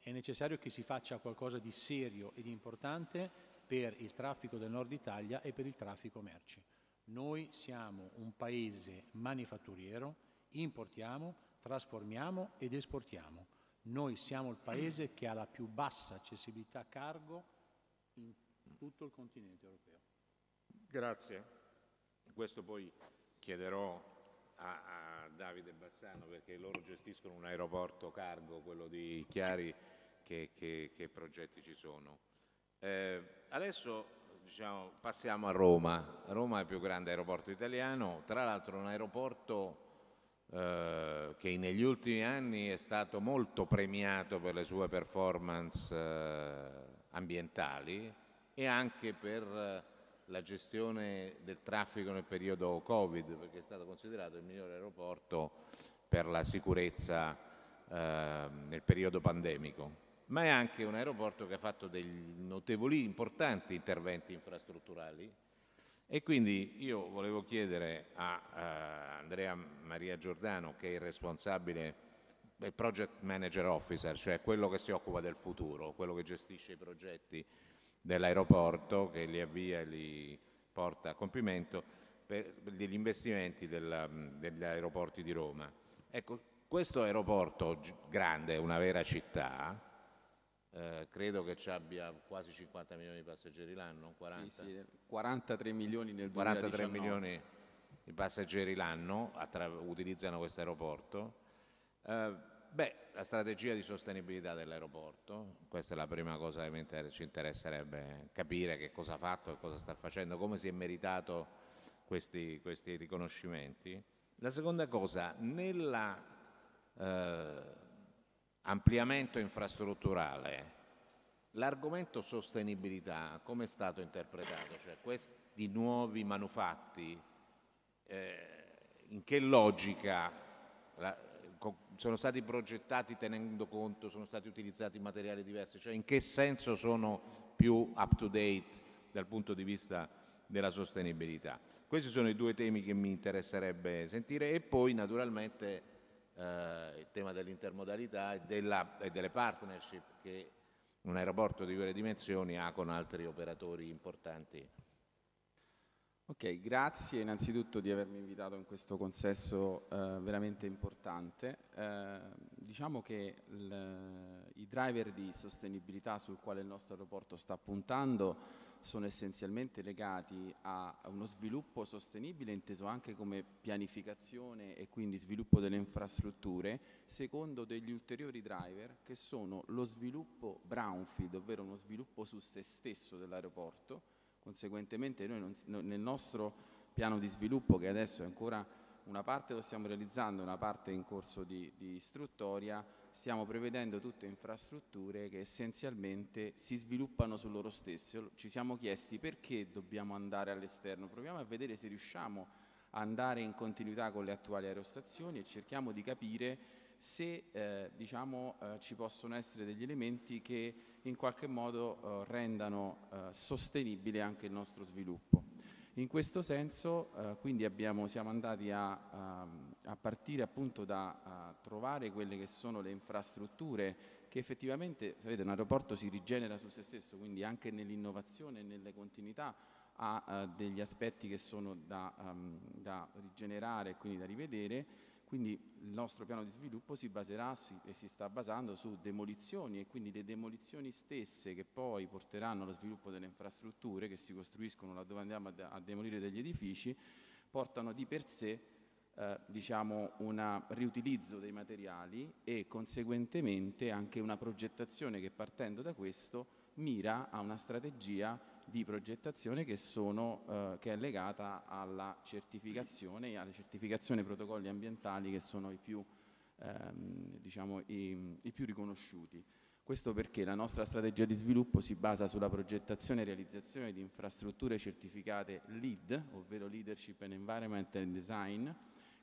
è necessario che si faccia qualcosa di serio e di importante per il traffico del nord Italia e per il traffico merci. Noi siamo un paese manifatturiero, importiamo, trasformiamo ed esportiamo. Noi siamo il paese che ha la più bassa accessibilità cargo in tutto il continente europeo. Grazie. Questo poi chiederò a, a Davide Bassano perché loro gestiscono un aeroporto cargo, quello di Chiari, che, che, che progetti ci sono. Eh, adesso diciamo, passiamo a Roma. Roma è il più grande aeroporto italiano, tra l'altro un aeroporto eh, che negli ultimi anni è stato molto premiato per le sue performance eh, ambientali e anche per eh, la gestione del traffico nel periodo Covid, perché è stato considerato il migliore aeroporto per la sicurezza eh, nel periodo pandemico. Ma è anche un aeroporto che ha fatto dei notevoli, importanti interventi infrastrutturali e quindi io volevo chiedere a, a Andrea Maria Giordano, che è il responsabile il project manager officer, cioè quello che si occupa del futuro, quello che gestisce i progetti dell'aeroporto che li avvia e li porta a compimento per gli investimenti del, degli aeroporti di Roma. Ecco, questo aeroporto grande, una vera città, eh, credo che ci abbia quasi 50 milioni di passeggeri l'anno, 40? Sì, sì, 43 milioni nel 2019. 43 milioni di passeggeri l'anno utilizzano questo aeroporto. Eh, la strategia di sostenibilità dell'aeroporto, questa è la prima cosa che ci interesserebbe capire, che cosa ha fatto e cosa sta facendo, come si è meritato questi, questi riconoscimenti. La seconda cosa, nell'ampliamento eh, infrastrutturale, l'argomento sostenibilità come è stato interpretato? Cioè questi nuovi manufatti, eh, in che logica la, sono stati progettati tenendo conto, sono stati utilizzati materiali diversi, cioè in che senso sono più up to date dal punto di vista della sostenibilità. Questi sono i due temi che mi interesserebbe sentire e poi naturalmente eh, il tema dell'intermodalità e, della, e delle partnership che un aeroporto di quelle dimensioni ha con altri operatori importanti Ok, grazie innanzitutto di avermi invitato in questo consesso eh, veramente importante. Eh, diciamo che i driver di sostenibilità sul quale il nostro aeroporto sta puntando sono essenzialmente legati a uno sviluppo sostenibile inteso anche come pianificazione e quindi sviluppo delle infrastrutture, secondo degli ulteriori driver che sono lo sviluppo brownfield, ovvero uno sviluppo su se stesso dell'aeroporto, Conseguentemente noi non, nel nostro piano di sviluppo, che adesso è ancora una parte lo stiamo realizzando, una parte in corso di, di istruttoria, stiamo prevedendo tutte infrastrutture che essenzialmente si sviluppano su loro stesse. Ci siamo chiesti perché dobbiamo andare all'esterno, proviamo a vedere se riusciamo a andare in continuità con le attuali aerostazioni e cerchiamo di capire se eh, diciamo, eh, ci possono essere degli elementi che in qualche modo eh, rendano eh, sostenibile anche il nostro sviluppo. In questo senso eh, quindi abbiamo, siamo andati a, a, a partire appunto da trovare quelle che sono le infrastrutture che effettivamente, sapete, un aeroporto si rigenera su se stesso, quindi anche nell'innovazione e nelle continuità ha uh, degli aspetti che sono da, um, da rigenerare e quindi da rivedere quindi il nostro piano di sviluppo si baserà e si sta basando su demolizioni e quindi le demolizioni stesse che poi porteranno allo sviluppo delle infrastrutture che si costruiscono laddove andiamo a, a demolire degli edifici, portano di per sé eh, diciamo un riutilizzo dei materiali e conseguentemente anche una progettazione che partendo da questo mira a una strategia di progettazione che, sono, eh, che, è legata alla certificazione, alle certificazioni protocolli ambientali che sono i più, ehm, diciamo, i, i più riconosciuti. Questo perché la nostra strategia di sviluppo si basa sulla progettazione e realizzazione di infrastrutture certificate LEED, ovvero Leadership and Environment and Design,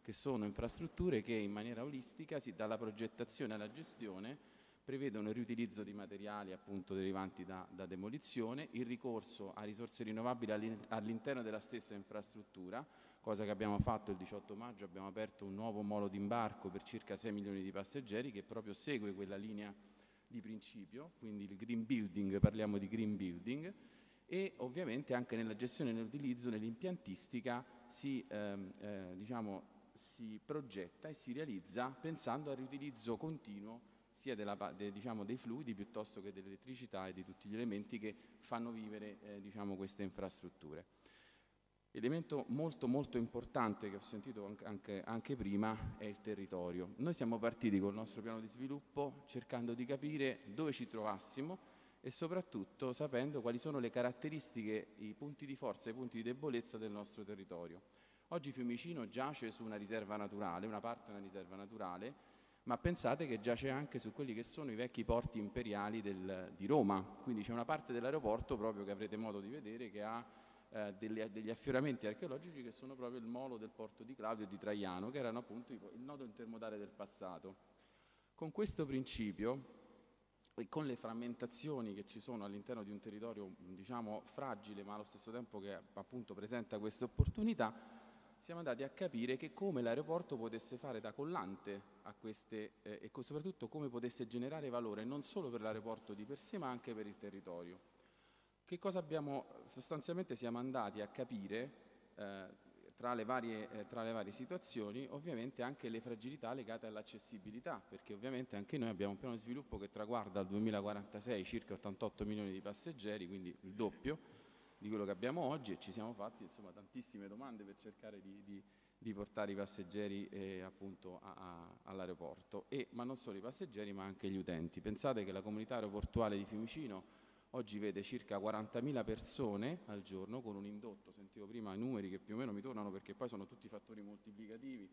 che sono infrastrutture che in maniera olistica, si, dalla progettazione alla gestione, prevedono il riutilizzo di materiali appunto derivanti da, da demolizione, il ricorso a risorse rinnovabili all'interno della stessa infrastruttura, cosa che abbiamo fatto il 18 maggio, abbiamo aperto un nuovo molo d'imbarco per circa 6 milioni di passeggeri che proprio segue quella linea di principio, quindi il green building, parliamo di green building, e ovviamente anche nella gestione e nell'utilizzo, nell'impiantistica si, ehm, eh, diciamo, si progetta e si realizza pensando al riutilizzo continuo sia della, de, diciamo, dei fluidi piuttosto che dell'elettricità e di tutti gli elementi che fanno vivere eh, diciamo, queste infrastrutture. Elemento molto molto importante che ho sentito anche, anche, prima è il territorio. Noi siamo partiti col nostro piano di sviluppo cercando di capire dove ci trovassimo e soprattutto sapendo quali sono le caratteristiche, i punti di forza e i punti di debolezza del nostro territorio. Oggi Fiumicino giace su una riserva naturale, una parte di una riserva naturale, ma pensate che giace anche su quelli che sono i vecchi porti imperiali del, di Roma, quindi c'è una parte dell'aeroporto proprio che avrete modo di vedere che ha eh, delle, degli affioramenti archeologici che sono proprio il molo del porto di Claudio e di Traiano, che erano appunto il nodo intermodale del passato. Con questo principio e con le frammentazioni che ci sono all'interno di un territorio diciamo fragile ma allo stesso tempo che appunto presenta queste opportunità, siamo andati a capire che come l'aeroporto potesse fare da collante a queste eh, e soprattutto come potesse generare valore non solo per l'aeroporto di per sé ma anche per il territorio. Che cosa abbiamo, sostanzialmente siamo andati a capire eh, tra, le varie, eh, tra le varie situazioni ovviamente anche le fragilità legate all'accessibilità perché ovviamente anche noi abbiamo un piano di sviluppo che traguarda al 2046 circa 88 milioni di passeggeri, quindi il doppio, di quello che abbiamo oggi e ci siamo fatti insomma, tantissime domande per cercare di, di, di portare i passeggeri eh, appunto all'aeroporto, ma non solo i passeggeri ma anche gli utenti. Pensate che la comunità aeroportuale di Fiumicino oggi vede circa 40.000 persone al giorno con un indotto, sentivo prima i numeri che più o meno mi tornano perché poi sono tutti fattori moltiplicativi,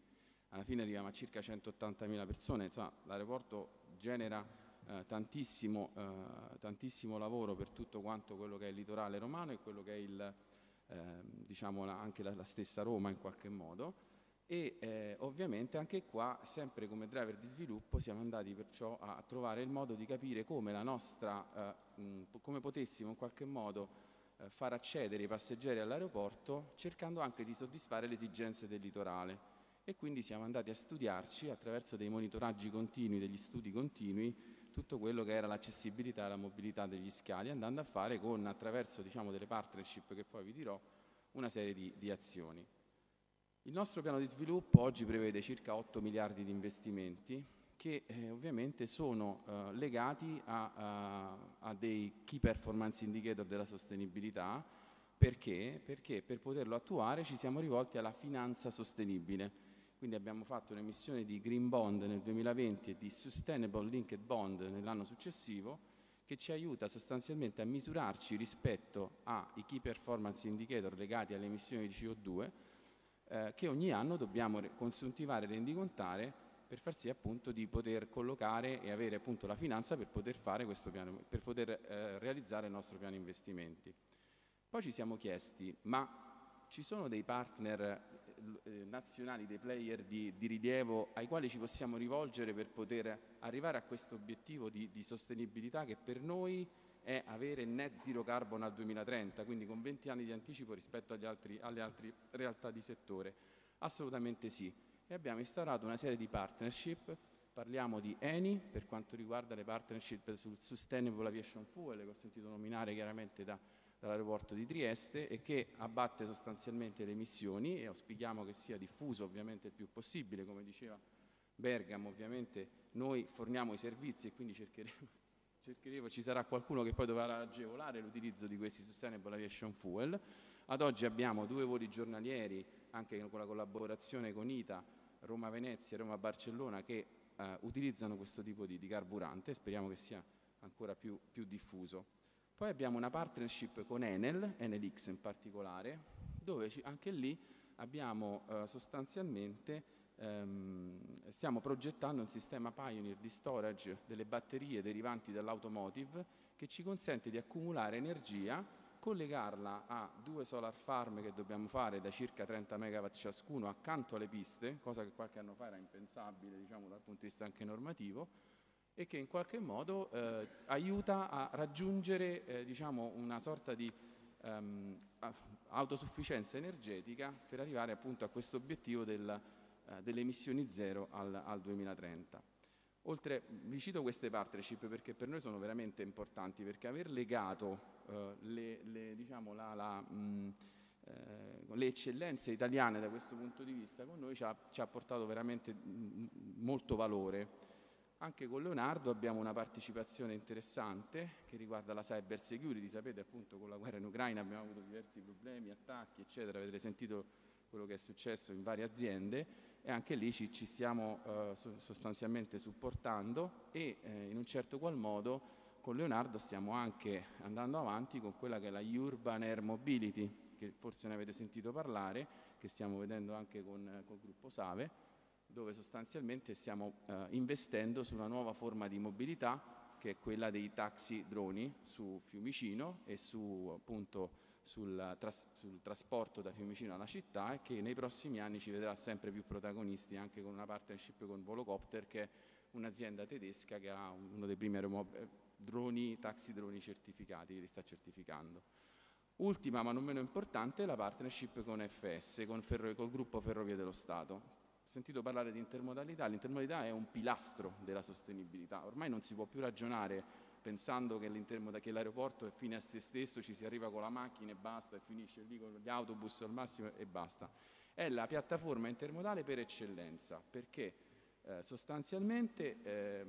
alla fine arriviamo a circa 180.000 persone, insomma l'aeroporto genera eh, tantissimo, eh, tantissimo, lavoro per tutto quanto quello che è il litorale romano e quello che è il, diciamo la, anche la, la, stessa Roma in qualche modo. E eh, ovviamente anche qua sempre come driver di sviluppo siamo andati perciò a trovare il modo di capire come nostra eh, mh, come potessimo in qualche modo far accedere i passeggeri all'aeroporto cercando anche di soddisfare le esigenze del litorale. E quindi siamo andati a studiarci attraverso dei monitoraggi continui, degli studi continui tutto quello che era l'accessibilità e la mobilità degli scali, andando a fare con, attraverso diciamo, delle partnership che poi vi dirò, una serie di, di azioni. Il nostro piano di sviluppo oggi prevede circa 8 miliardi di investimenti che eh, ovviamente sono eh, legati a, a, a, dei key performance indicator della sostenibilità. Perché? Perché per poterlo attuare ci siamo rivolti alla finanza sostenibile quindi abbiamo fatto un'emissione di Green Bond nel 2020 e di Sustainable Linked Bond nell'anno successivo che ci aiuta sostanzialmente a misurarci rispetto ai key performance indicator legati alle emissioni di CO2 eh, che ogni anno dobbiamo consuntivare e rendicontare per far sì appunto di poter collocare e avere appunto la finanza per poter fare questo piano, per poter eh, realizzare il nostro piano investimenti. Poi ci siamo chiesti, ma ci sono dei partner eh, nazionali, dei player di, di, rilievo ai quali ci possiamo rivolgere per poter arrivare a questo obiettivo di, di sostenibilità che per noi è avere net zero carbon al 2030, quindi con 20 anni di anticipo rispetto altri, alle altre realtà di settore? Assolutamente sì e abbiamo instaurato una serie di partnership. Parliamo di Eni per quanto riguarda le partnership sul Sustainable Aviation Fuel, che ho sentito nominare chiaramente da, dall'aeroporto di Trieste e che abbatte sostanzialmente le emissioni e auspichiamo che sia diffuso ovviamente il più possibile, come diceva Bergamo, ovviamente noi forniamo i servizi e quindi cercheremo, cercheremo, ci sarà qualcuno che poi dovrà agevolare l'utilizzo di questi Sustainable Aviation Fuel. Ad oggi abbiamo due voli giornalieri, anche con la collaborazione con ITA, Roma-Venezia e Roma-Barcellona che eh, utilizzano questo tipo di, di, carburante, speriamo che sia ancora più, più, diffuso. Poi abbiamo una partnership con Enel, Enel in particolare, dove anche lì abbiamo eh, sostanzialmente, ehm, stiamo progettando un sistema Pioneer di storage delle batterie derivanti dall'automotive che ci consente di accumulare energia collegarla a due solar farm che dobbiamo fare da circa 30 MW ciascuno accanto alle piste, cosa che qualche anno fa era impensabile diciamo, dal punto di vista anche normativo, e che in qualche modo eh, aiuta a raggiungere eh, diciamo, una sorta di ehm, autosufficienza energetica per arrivare appunto a questo obiettivo del, eh, delle emissioni zero al, al 2030. Oltre, vi cito queste partnership perché per noi sono veramente importanti, perché aver legato eh, le, le, diciamo, la, la, mh, eh, le, eccellenze italiane da questo punto di vista con noi ci ha, ci ha portato veramente mh, molto valore. Anche con Leonardo abbiamo una partecipazione interessante che riguarda la cyber security, sapete appunto con la guerra in Ucraina abbiamo avuto diversi problemi, attacchi eccetera, avete sentito quello che è successo in varie aziende. E anche lì ci, ci stiamo eh, sostanzialmente supportando e eh, in un certo qual modo con Leonardo stiamo anche andando avanti con quella che è la Urban Air Mobility, che forse ne avete sentito parlare, che stiamo vedendo anche con, con il gruppo Save, dove sostanzialmente stiamo eh, investendo su una nuova forma di mobilità che è quella dei taxi droni su Fiumicino e su, appunto, sul, tras- sul, trasporto da Fiumicino alla città e che nei prossimi anni ci vedrà sempre più protagonisti anche con una partnership con Volocopter che è un'azienda tedesca che ha uno dei primi aeromobili droni, taxi droni certificati, li sta certificando. Ultima ma non meno importante la partnership con FS, con il gruppo Ferrovie dello Stato. Sentito parlare di intermodalità, l'intermodalità è un pilastro della sostenibilità, ormai non si può più ragionare pensando che, che l'aeroporto è fine a se stesso, ci si arriva con la macchina e basta, e finisce lì con gli autobus al massimo e basta. È la piattaforma intermodale per eccellenza, perché eh, sostanzialmente eh,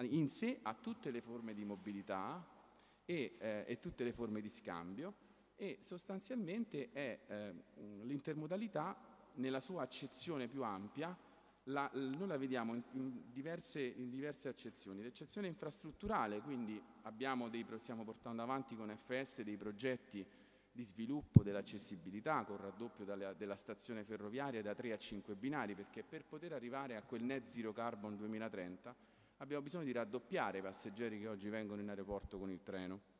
in sé ha tutte le forme di mobilità e, eh, e tutte le forme di scambio e sostanzialmente è eh, l'intermodalità nella sua accezione più ampia, la, noi la vediamo in, in, diverse, in, diverse, accezioni. L'eccezione infrastrutturale, quindi dei, stiamo portando avanti con FS dei progetti di sviluppo dell'accessibilità con raddoppio della, della, stazione ferroviaria da 3 a 5 binari, perché per poter arrivare a quel net zero carbon 2030 abbiamo bisogno di raddoppiare i passeggeri che oggi vengono in aeroporto con il treno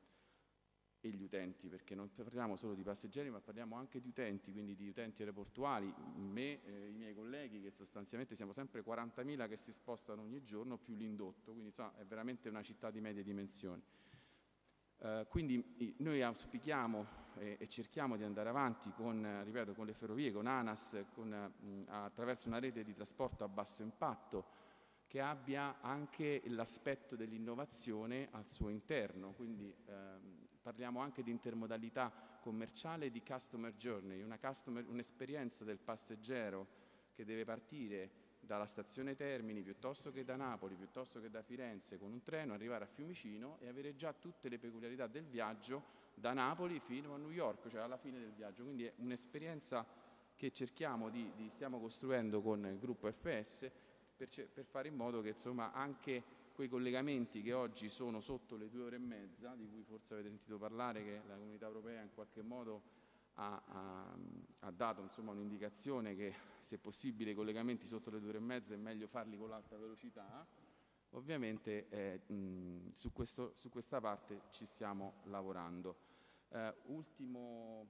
e gli utenti, perché non parliamo solo di passeggeri ma parliamo anche di utenti, quindi di utenti aeroportuali, me e eh, i miei colleghi che sostanzialmente siamo sempre 40.000 che si spostano ogni giorno più l'indotto, quindi insomma, è veramente una città di medie dimensioni. Uh, quindi noi auspichiamo e, e, cerchiamo di andare avanti con, ripeto, con le ferrovie, con ANAS, con, mh, attraverso una rete di trasporto a basso impatto, che abbia anche l'aspetto dell'innovazione al suo interno, quindi ehm, parliamo anche di intermodalità commerciale e di customer journey, un'esperienza del passeggero che deve partire dalla stazione Termini piuttosto che da Napoli, piuttosto che da Firenze con un treno, arrivare a Fiumicino e avere già tutte le peculiarità del viaggio da Napoli fino a New York, cioè alla fine del viaggio. Quindi è un'esperienza che cerchiamo di, di stiamo costruendo con il gruppo FS per, per fare in modo che insomma, anche quei collegamenti che oggi sono sotto le due ore e mezza, di cui forse avete sentito parlare, che la comunità europea in qualche modo ha, ha, ha dato un'indicazione che se è possibile i collegamenti sotto le due ore e mezza è meglio farli con l'alta velocità, ovviamente eh, mh, su, questo, su, questa parte ci stiamo lavorando. Eh, ultimo,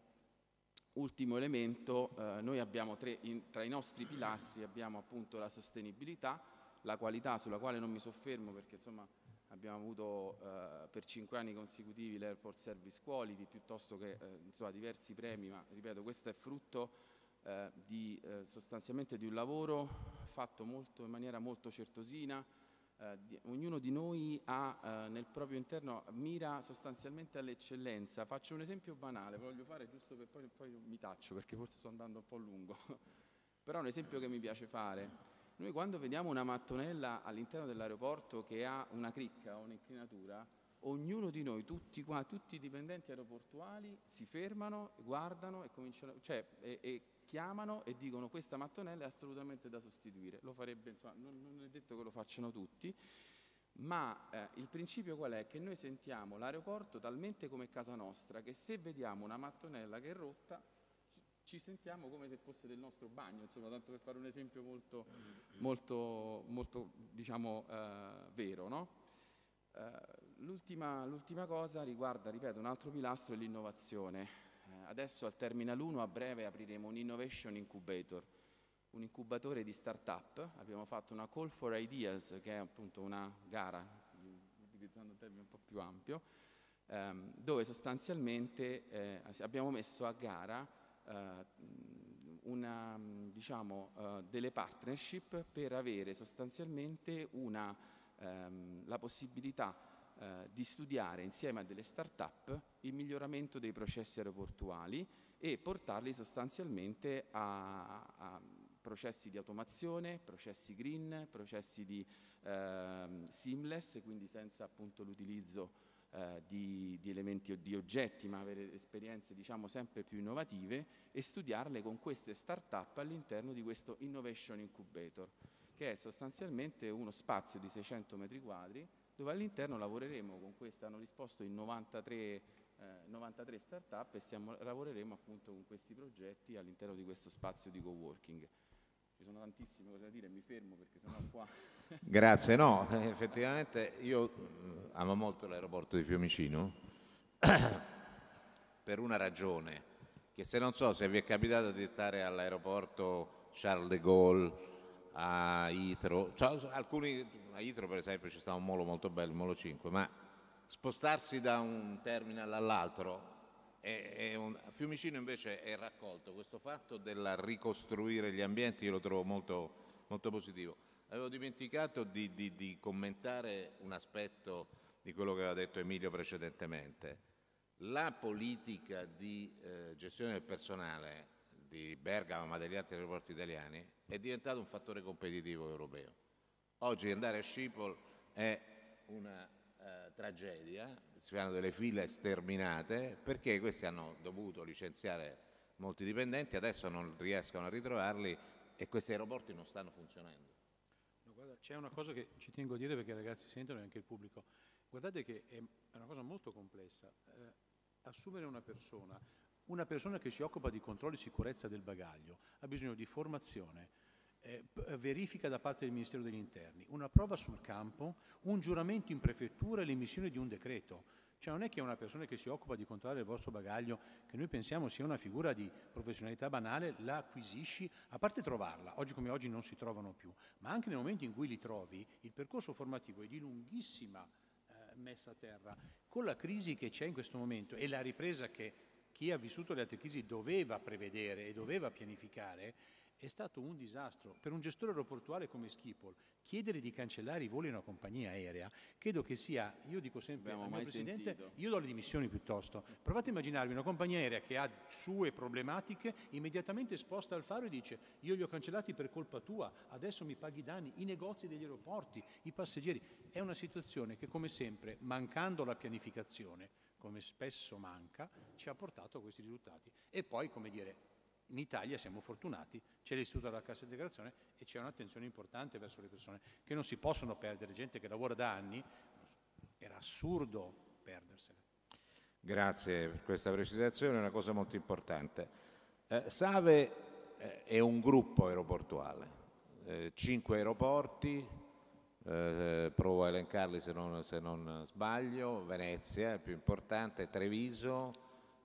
ultimo, elemento, eh, noi abbiamo tre, in, tra i nostri pilastri abbiamo appunto la sostenibilità, la qualità sulla quale non mi soffermo perché insomma abbiamo avuto eh, per cinque anni consecutivi l'Airport Service Quality piuttosto che eh, insomma, diversi premi, ma ripeto questo è frutto eh, di, eh, sostanzialmente di un lavoro fatto molto, in maniera molto certosina, eh, di, ognuno di noi ha eh, nel proprio interno, mira sostanzialmente all'eccellenza. Faccio un esempio banale, voglio fare giusto per poi, poi mi taccio perché forse sto andando un po' lungo, però un esempio che mi piace fare. Noi quando vediamo una mattonella all'interno dell'aeroporto che ha una cricca o un'incrinatura, ognuno di noi, tutti, qua, tutti i dipendenti aeroportuali si fermano, guardano e, cioè, e, e chiamano e dicono questa mattonella è assolutamente da sostituire. Lo farebbe, insomma, non, non è detto che lo facciano tutti, ma eh, il principio qual è? Che noi sentiamo l'aeroporto talmente come casa nostra che se vediamo una mattonella che è rotta ci sentiamo come se fosse del nostro bagno, insomma, tanto per fare un esempio molto, molto, molto diciamo, eh, vero. No? Eh, l'ultima, l'ultima cosa riguarda, ripeto, un altro pilastro è l'innovazione. Eh, adesso al Terminal 1 a breve apriremo un Innovation Incubator, un incubatore di start-up. Abbiamo fatto una Call for Ideas, che è appunto una gara, utilizzando un termine un po' più ampio, ehm, dove sostanzialmente eh, abbiamo messo a gara una, diciamo, uh, delle partnership per avere sostanzialmente una, um, la possibilità uh, di studiare insieme a delle start-up il miglioramento dei processi aeroportuali e portarli sostanzialmente a, a processi di automazione, processi green, processi di uh, seamless, quindi senza appunto l'utilizzo eh, di, di, elementi o di oggetti, ma avere esperienze diciamo, sempre più innovative e studiarle con queste start-up all'interno di questo Innovation Incubator, che è sostanzialmente uno spazio di 600 metri quadri dove all'interno lavoreremo con queste, hanno risposto in 93, eh, 93 start-up e stiamo, lavoreremo appunto con questi progetti all'interno di questo spazio di co-working. Ci sono tantissime cose da dire, mi fermo perché sennò qua... Grazie, no, effettivamente io mm, amo molto l'aeroporto di Fiumicino per una ragione, che se non so se vi è capitato di stare all'aeroporto Charles de Gaulle, a Itro, cioè, alcuni, a Itro per esempio ci sta un molo molto bello, il molo 5, ma spostarsi da un terminal all'altro un, Fiumicino invece è raccolto questo fatto della ricostruire gli ambienti, io lo trovo molto, molto positivo. Avevo dimenticato di, di, di, commentare un aspetto di quello che aveva detto Emilio precedentemente. La politica di eh, gestione del personale di Bergamo ma degli altri aeroporti italiani è diventato un fattore competitivo europeo. Oggi andare a Schiphol è una eh, tragedia, si fanno delle file sterminate perché questi hanno dovuto licenziare molti dipendenti, adesso non riescono a ritrovarli e questi aeroporti non stanno funzionando. No, c'è una cosa che ci tengo a dire perché i ragazzi sentono e anche il pubblico. Guardate che è una cosa molto complessa. Eh, assumere una persona, una persona che si occupa di controllo e sicurezza del bagaglio, ha bisogno di formazione, eh, verifica da parte del Ministero degli Interni, una prova sul campo, un giuramento in prefettura e l'emissione di un decreto. Cioè non è che una persona che si occupa di controllare il vostro bagaglio, che noi pensiamo sia una figura di professionalità banale, la acquisisci, a parte trovarla, oggi come oggi non si trovano più, ma anche nel momento in cui li trovi, il percorso formativo è di lunghissima eh, messa a terra. Con la crisi che c'è in questo momento e la ripresa che chi ha vissuto le altre crisi doveva prevedere e doveva pianificare, è stato un disastro. Per un gestore aeroportuale come Schiphol, chiedere di cancellare i voli in una compagnia aerea, credo che sia, io dico sempre al mio Presidente, sentito. io do le dimissioni piuttosto. Provate a immaginarvi una compagnia aerea che ha sue problematiche, immediatamente sposta al faro e dice io li ho cancellati per colpa tua, adesso mi paghi i danni, i negozi degli aeroporti, i passeggeri. È una situazione che come sempre, mancando la pianificazione, come spesso manca, ci ha portato a questi risultati. E poi, come dire, in Italia siamo fortunati, c'è l'istituto della cassa integrazione e c'è un'attenzione importante verso le persone che non si possono perdere, gente che lavora da anni, era assurdo perdersene. Grazie per questa precisazione, è una cosa molto importante. Eh, Save eh, è un gruppo aeroportuale, eh, cinque aeroporti, eh, provo a elencarli se non, se non, sbaglio, Venezia, il più importante, Treviso,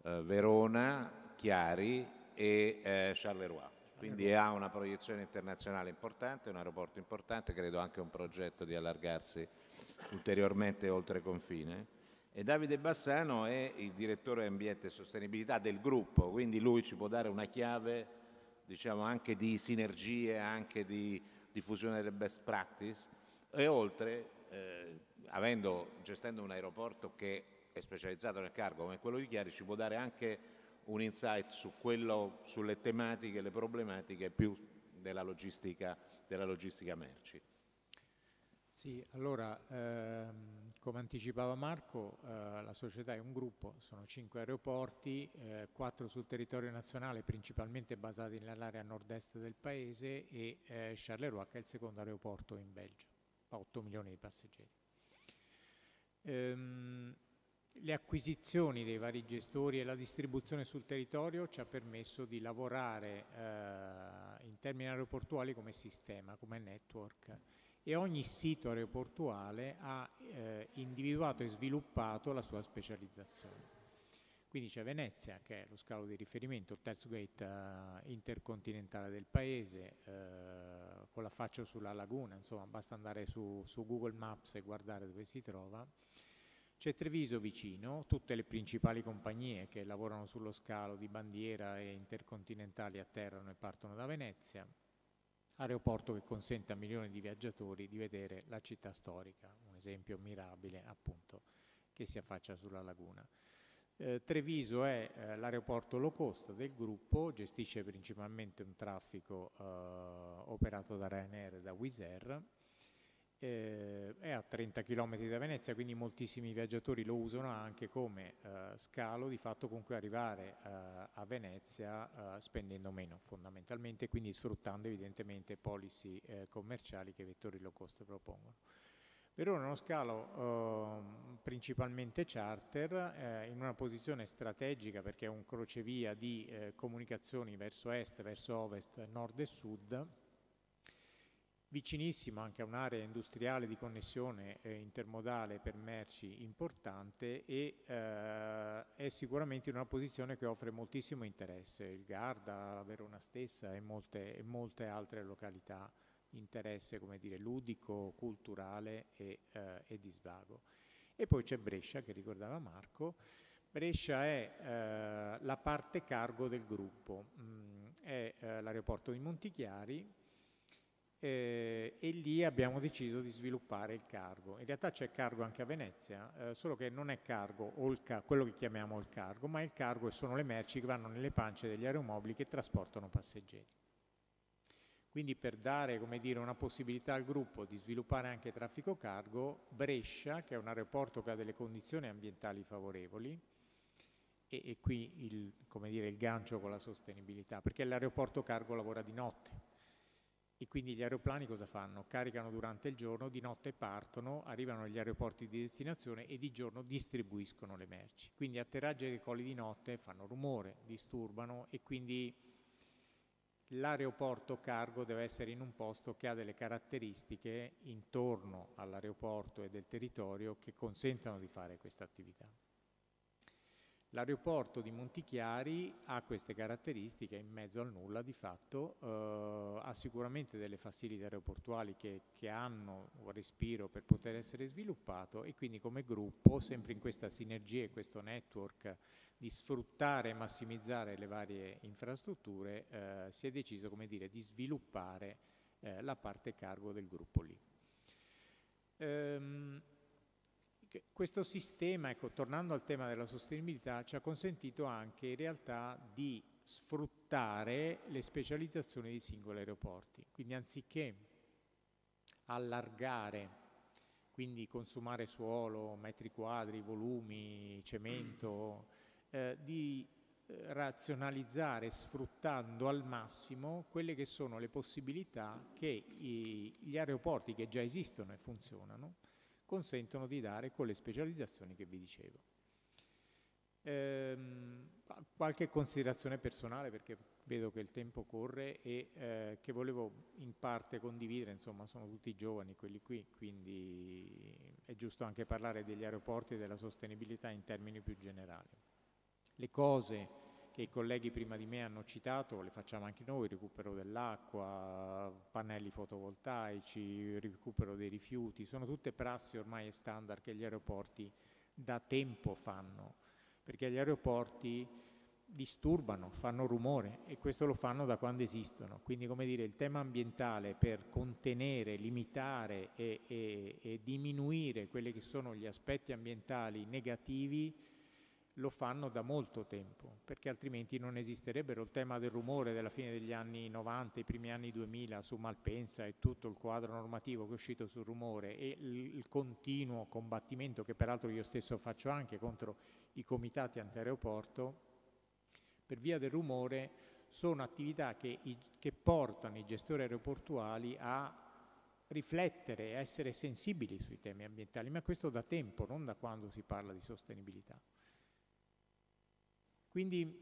eh, Verona, Chiari e eh, Charleroi. Quindi ha una proiezione internazionale importante, un aeroporto importante, credo anche un progetto di allargarsi ulteriormente oltre confine. E Davide Bassano è il direttore ambiente e sostenibilità del gruppo, quindi lui ci può dare una chiave diciamo, anche di sinergie, anche di diffusione delle best practice e oltre, eh, avendo, gestendo un aeroporto che è specializzato nel cargo come quello di Chiari, ci può dare anche un insight su quello, sulle tematiche, le problematiche più della logistica, della logistica merci. Sì, allora, ehm, come anticipava Marco, eh, la società è un gruppo, sono cinque aeroporti, eh, quattro sul territorio nazionale, principalmente basati nell'area nord-est del paese e eh, Charleroi che è il secondo aeroporto in Belgio fa 8 milioni di passeggeri. Ehm, le acquisizioni dei vari gestori e la distribuzione sul territorio ci ha permesso di lavorare eh, in termini aeroportuali come sistema, come network e ogni sito aeroportuale ha eh, individuato e sviluppato la sua specializzazione. Quindi c'è Venezia, che è lo scalo di riferimento, il terzo gate uh, intercontinentale del paese, uh, con la faccia sulla laguna, insomma basta andare su, su, Google Maps e guardare dove si trova. C'è Treviso vicino, tutte le principali compagnie che lavorano sullo scalo di bandiera e intercontinentali atterrano e partono da Venezia, aeroporto che consente a milioni di viaggiatori di vedere la città storica, un esempio mirabile appunto che si affaccia sulla laguna. Eh, Treviso è eh, l'aeroporto low cost del gruppo, gestisce principalmente un traffico eh, operato da Ryanair e da Wizz Air, eh, è a 30 km da Venezia, quindi moltissimi viaggiatori lo usano anche come eh, scalo, di fatto con cui arrivare eh, a Venezia spendendo meno fondamentalmente, quindi sfruttando evidentemente policy commerciali che i vettori low cost propongono. Verona è uno scalo eh, principalmente charter, eh, in una posizione strategica perché è un crocevia di eh, comunicazioni verso est, verso ovest, nord e sud, vicinissimo anche a un'area industriale di connessione eh, intermodale per merci importante e eh, è sicuramente in una posizione che offre moltissimo interesse, il Garda, la Verona stessa e molte, e molte altre località interesse come dire, ludico, culturale e, eh, e, di svago. E poi c'è Brescia, che ricordava Marco. Brescia è eh, la parte cargo del gruppo, mm, è eh, l'aeroporto di Montichiari eh, e lì abbiamo deciso di sviluppare il cargo. In realtà c'è cargo anche a Venezia, eh, solo che non è cargo ca quello che chiamiamo il cargo, ma il cargo sono le merci che vanno nelle pance degli aeromobili che trasportano passeggeri. Quindi per dare dire, una possibilità al gruppo di sviluppare anche traffico cargo, Brescia, che è un aeroporto che ha delle condizioni ambientali favorevoli, e, e qui il, dire, il gancio con la sostenibilità, perché l'aeroporto cargo lavora di notte e quindi gli aeroplani cosa fanno? Caricano durante il giorno, di notte partono, arrivano agli aeroporti di destinazione e di giorno distribuiscono le merci. Quindi atterraggi e decolli di notte fanno rumore, disturbano e quindi l'aeroporto cargo deve essere in un posto che ha delle caratteristiche intorno all'aeroporto e del territorio che consentano di fare questa attività. L'aeroporto di Montichiari ha queste caratteristiche, in mezzo al nulla di fatto, eh, ha sicuramente delle facilità aeroportuali che, che, hanno un respiro per poter essere sviluppato e quindi come gruppo, sempre in questa sinergia e questo network di sfruttare e massimizzare le varie infrastrutture, eh, si è deciso dire, di sviluppare eh, la parte cargo del gruppo lì. Ehm, questo sistema, ecco, tornando al tema della sostenibilità, ci ha consentito anche in realtà di sfruttare le specializzazioni dei singoli aeroporti. Quindi anziché allargare, quindi consumare suolo, metri quadri, volumi, cemento, eh, di eh, razionalizzare sfruttando al massimo quelle che sono le possibilità che i, gli aeroporti che già esistono e funzionano consentono di dare con le specializzazioni che vi dicevo. Ehm, qualche considerazione personale perché vedo che il tempo corre e eh, che volevo in parte condividere, insomma sono tutti giovani quelli qui, quindi è giusto anche parlare degli aeroporti e della sostenibilità in termini più generali. Le cose che i colleghi prima di me hanno citato le facciamo anche noi, recupero dell'acqua, pannelli fotovoltaici, recupero dei rifiuti, sono tutte prassi ormai standard che gli aeroporti da tempo fanno, perché gli aeroporti disturbano, fanno rumore e questo lo fanno da quando esistono. Quindi come dire, il tema ambientale per contenere, limitare e, e, e diminuire quelli che sono gli aspetti ambientali negativi lo fanno da molto tempo, perché altrimenti non esisterebbero il tema del rumore della fine degli anni 90, i primi anni 2000 su Malpensa e tutto il quadro normativo che è uscito sul rumore e il, continuo combattimento che peraltro io stesso faccio anche contro i comitati anti-aeroporto, per via del rumore sono attività che, che portano i gestori aeroportuali a riflettere e essere sensibili sui temi ambientali, ma questo da tempo, non da quando si parla di sostenibilità. Quindi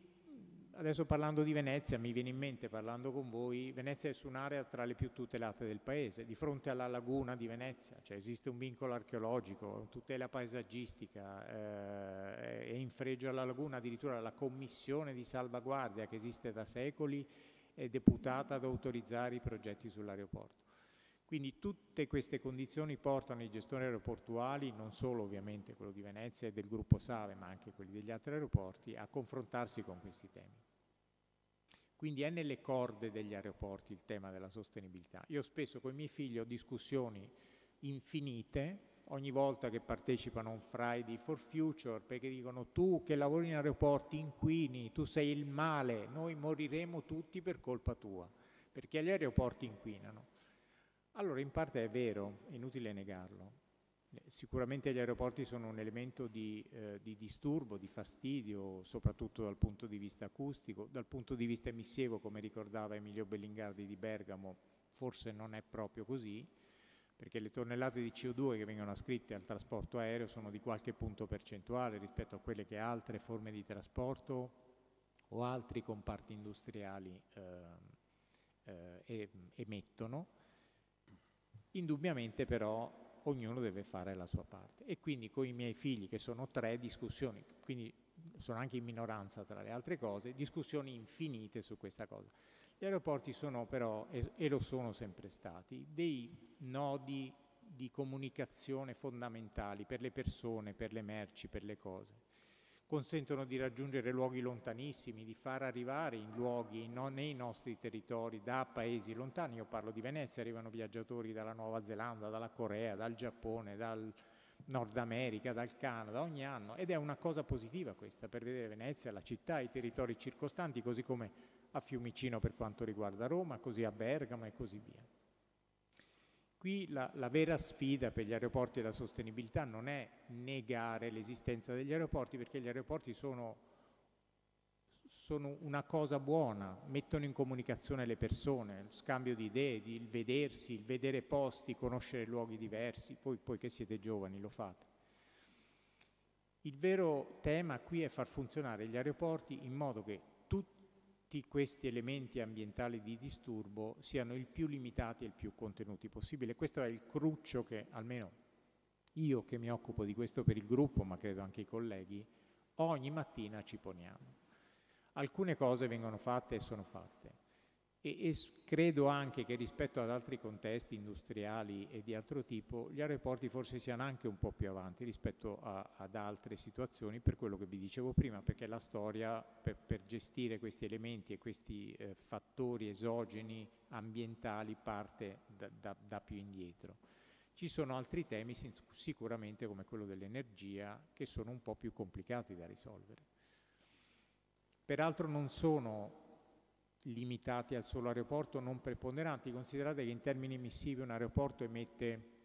adesso parlando di Venezia, mi viene in mente parlando con voi, Venezia è su un'area tra le più tutelate del paese, di fronte alla laguna di Venezia, cioè esiste un vincolo archeologico, tutela paesaggistica, eh, è in fregio alla laguna addirittura la commissione di salvaguardia che esiste da secoli è deputata ad autorizzare i progetti sull'aeroporto. Quindi tutte queste condizioni portano i gestori aeroportuali, non solo ovviamente quello di Venezia e del gruppo Save, ma anche quelli degli altri aeroporti, a confrontarsi con questi temi. Quindi è nelle corde degli aeroporti il tema della sostenibilità. Io spesso con i miei figli ho discussioni infinite ogni volta che partecipano a un Friday for Future perché dicono tu che lavori in aeroporti inquini, tu sei il male, noi moriremo tutti per colpa tua, perché gli aeroporti inquinano. Allora in parte è vero, è inutile negarlo. Sicuramente gli aeroporti sono un elemento di, eh, di, disturbo, di fastidio, soprattutto dal punto di vista acustico, dal punto di vista emissivo, come ricordava Emilio Bellingardi di Bergamo, forse non è proprio così, perché le tonnellate di CO2 che vengono ascritte al trasporto aereo sono di qualche punto percentuale rispetto a quelle che altre forme di trasporto o altri comparti industriali eh, eh, emettono. Indubbiamente però ognuno deve fare la sua parte. E quindi con i miei figli, che sono tre, discussioni, quindi sono anche in minoranza tra le altre cose, discussioni infinite su questa cosa. Gli aeroporti sono però, e, lo sono sempre stati, dei nodi di comunicazione fondamentali per le persone, per le merci, per le cose consentono di raggiungere luoghi lontanissimi, di far arrivare in luoghi non nei nostri territori, da paesi lontani. Io parlo di Venezia, arrivano viaggiatori dalla Nuova Zelanda, dalla Corea, dal Giappone, dal Nord America, dal Canada, ogni anno. Ed è una cosa positiva questa, per vedere Venezia, la città, i territori circostanti, così come a Fiumicino per quanto riguarda Roma, così a Bergamo e così via. Qui la, la, vera sfida per gli aeroporti e la sostenibilità non è negare l'esistenza degli aeroporti, perché gli aeroporti sono, sono, una cosa buona, mettono in comunicazione le persone, lo scambio di idee, il vedersi, il vedere posti, conoscere luoghi diversi, poi, poi siete giovani lo fate. Il vero tema qui è far funzionare gli aeroporti in modo che tutti questi elementi ambientali di disturbo siano il più limitati e il più contenuti possibile. Questo è il cruccio che almeno io che mi occupo di questo per il gruppo, ma credo anche i colleghi, ogni mattina ci poniamo. Alcune cose vengono fatte e sono fatte. E, e, credo anche che rispetto ad altri contesti industriali e di altro tipo, gli aeroporti forse siano anche un po' più avanti rispetto a, ad altre situazioni, per quello che vi dicevo prima, perché la storia per, per gestire questi elementi e questi eh, fattori esogeni ambientali parte da, da, da più indietro. Ci sono altri temi sicuramente come quello dell'energia che sono un po' più complicati da risolvere. Peraltro non sono limitati al solo aeroporto, non preponderanti. Considerate che in termini emissivi un aeroporto emette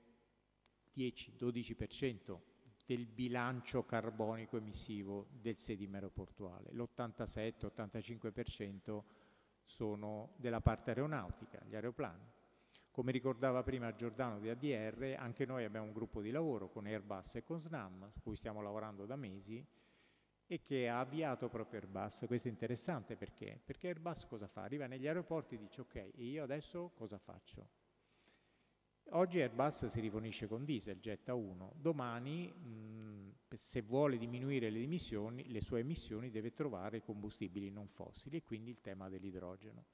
10-12% del bilancio carbonico emissivo del sedime aeroportuale. L'87-85% sono della parte aeronautica, gli aeroplani. Come ricordava prima Giordano di ADR, anche noi abbiamo un gruppo di lavoro con Airbus e con SNAM, su cui stiamo lavorando da mesi, e che ha avviato proprio Airbus. Questo è interessante perché? Perché Airbus cosa fa? Arriva negli aeroporti e dice ok, io adesso cosa faccio? Oggi Airbus si rifornisce con diesel, Jet A1, domani mh, se vuole diminuire le, emissioni, le sue emissioni deve trovare combustibili non fossili e quindi il tema dell'idrogeno.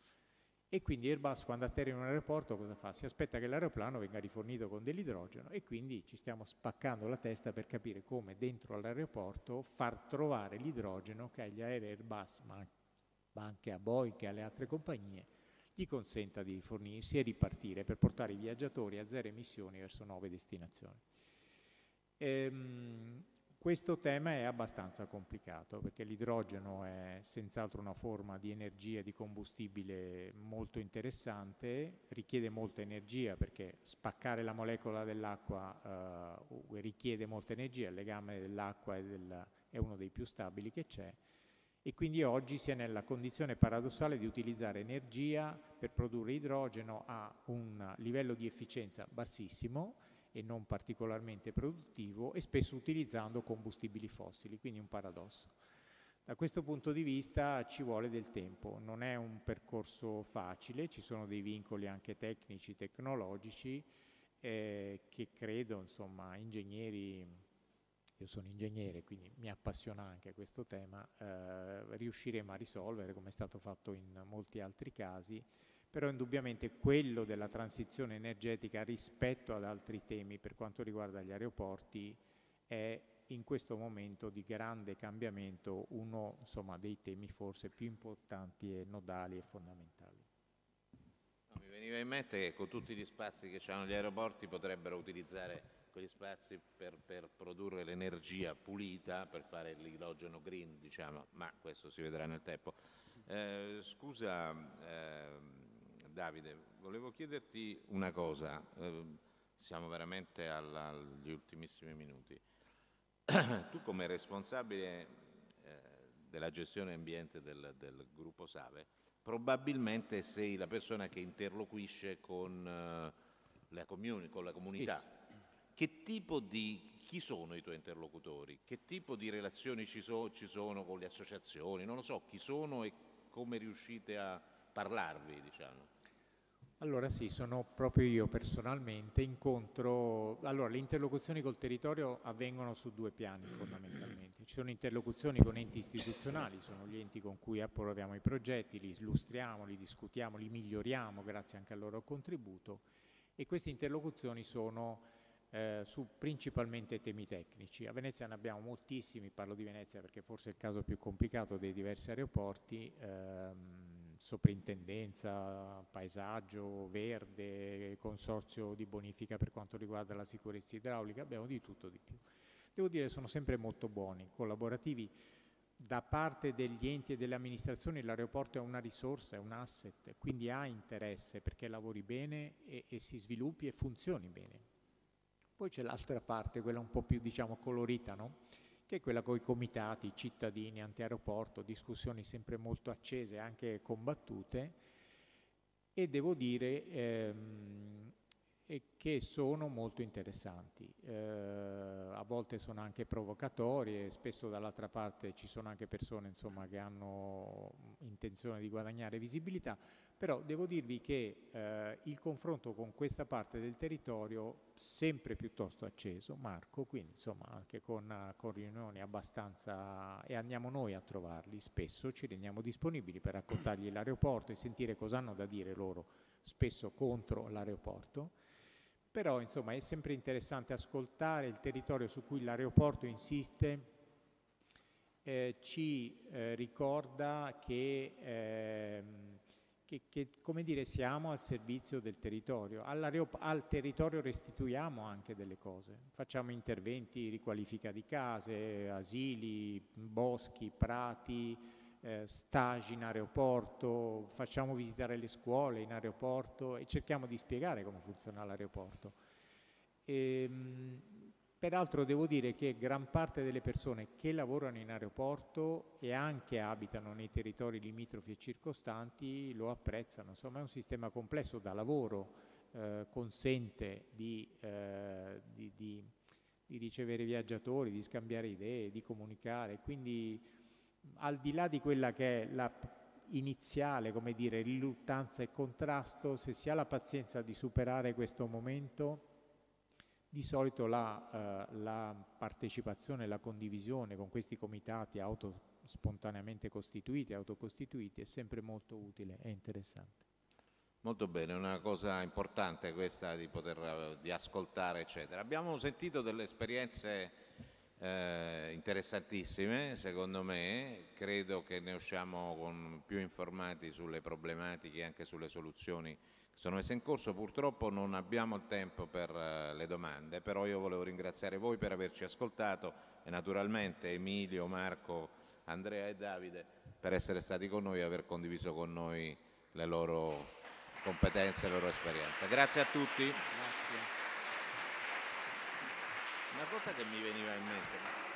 E quindi Airbus quando atterra in un aeroporto cosa fa? Si aspetta che l'aeroplano venga rifornito con dell'idrogeno e quindi ci stiamo spaccando la testa per capire come dentro all'aeroporto far trovare l'idrogeno che agli aerei Airbus, ma anche a Boeing e alle altre compagnie, gli consenta di rifornirsi e ripartire per portare i viaggiatori a zero emissioni verso nuove destinazioni. Ehm, questo tema è abbastanza complicato perché l'idrogeno è senz'altro una forma di energia di combustibile molto interessante, richiede molta energia perché spaccare la molecola dell'acqua eh, richiede molta energia, il legame dell'acqua è uno dei più stabili che c'è e quindi oggi si è nella condizione paradossale di utilizzare energia per produrre idrogeno a un livello di efficienza bassissimo e non particolarmente produttivo e spesso utilizzando combustibili fossili, quindi un paradosso. Da questo punto di vista ci vuole del tempo, non è un percorso facile, ci sono dei vincoli anche tecnici, tecnologici eh, che credo, insomma, ingegneri, io sono ingegnere quindi mi appassiona anche questo tema, eh, riusciremo a risolvere come è stato fatto in molti altri casi però indubbiamente quello della transizione energetica rispetto ad altri temi per quanto riguarda gli aeroporti è in questo momento di grande cambiamento uno insomma, dei temi forse più importanti e nodali e fondamentali. No, mi veniva in mente che con tutti gli spazi che hanno gli aeroporti potrebbero utilizzare quegli spazi per, per produrre l'energia pulita, per fare l'idrogeno green, diciamo, ma questo si vedrà nel tempo. Eh, scusa, eh, Davide, volevo chiederti una cosa, eh, siamo veramente alla, agli ultimissimi minuti. tu come responsabile eh, della gestione ambiente del, del, gruppo Save, probabilmente sei la persona che interloquisce con, eh, la, con la comunità. Che tipo di, chi sono i tuoi interlocutori? Che tipo di relazioni ci, so, ci sono con le associazioni? Non lo so, chi sono e come riuscite a parlarvi, diciamo? Allora sì, sono proprio io personalmente, incontro, allora le interlocuzioni col territorio avvengono su due piani fondamentalmente, ci sono interlocuzioni con enti istituzionali, sono gli enti con cui approviamo i progetti, li illustriamo, li discutiamo, li miglioriamo grazie anche al loro contributo e queste interlocuzioni sono eh, su principalmente temi tecnici. A Venezia ne abbiamo moltissimi, parlo di Venezia perché forse è il caso più complicato dei diversi aeroporti, ehm, soprintendenza, paesaggio, verde, consorzio di bonifica per quanto riguarda la sicurezza idraulica, abbiamo di tutto di più. Devo dire sono sempre molto buoni, collaborativi. Da parte degli enti e delle amministrazioni l'aeroporto è una risorsa, è un asset, quindi ha interesse perché lavori bene e, e si sviluppi e funzioni bene. Poi c'è l'altra parte, quella un po' più diciamo colorita, no? Che è quella con i comitati, cittadini, anti-aeroporto, discussioni sempre molto accese, anche combattute, e devo dire ehm, che sono molto interessanti. Eh, a volte sono anche provocatorie, spesso dall'altra parte ci sono anche persone insomma, che hanno intenzione di guadagnare visibilità, però devo dirvi che eh, il confronto con questa parte del territorio sempre piuttosto acceso, Marco, quindi insomma anche con, con, riunioni abbastanza e andiamo noi a trovarli, spesso ci rendiamo disponibili per raccontargli l'aeroporto e sentire cosa hanno da dire loro, spesso contro l'aeroporto, però insomma è sempre interessante ascoltare il territorio su cui l'aeroporto insiste, eh, ci eh, ricorda che... Eh, che, che, come dire, siamo al servizio del territorio. Al territorio restituiamo anche delle cose, facciamo interventi, riqualifica di case, asili, boschi, prati, eh, stage in aeroporto, facciamo visitare le scuole in aeroporto e cerchiamo di spiegare come funziona l'aeroporto. E, ehm, Peraltro devo dire che gran parte delle persone che lavorano in aeroporto e anche abitano nei territori limitrofi e circostanti lo apprezzano, insomma è un sistema complesso da lavoro, eh, consente di, eh, di, di, di ricevere viaggiatori, di scambiare idee, di comunicare. Quindi al di là di quella che è la iniziale, come dire, riluttanza e contrasto, se si ha la pazienza di superare questo momento, di solito la, eh, la partecipazione, la condivisione con questi comitati auto spontaneamente costituiti, autocostituiti, è sempre molto utile e interessante. Molto bene, una cosa importante questa di poter di ascoltare, eccetera. Abbiamo sentito delle esperienze eh, interessantissime, secondo me, credo che ne usciamo con più informati sulle problematiche e anche sulle soluzioni che sono messe in corso. Purtroppo non abbiamo tempo per uh, le domande, però io volevo ringraziare voi per averci ascoltato e naturalmente Emilio, Marco, Andrea e Davide per essere stati con noi e aver condiviso con noi le loro competenze e le loro esperienze. Grazie a tutti. Una cosa che mi veniva in mente.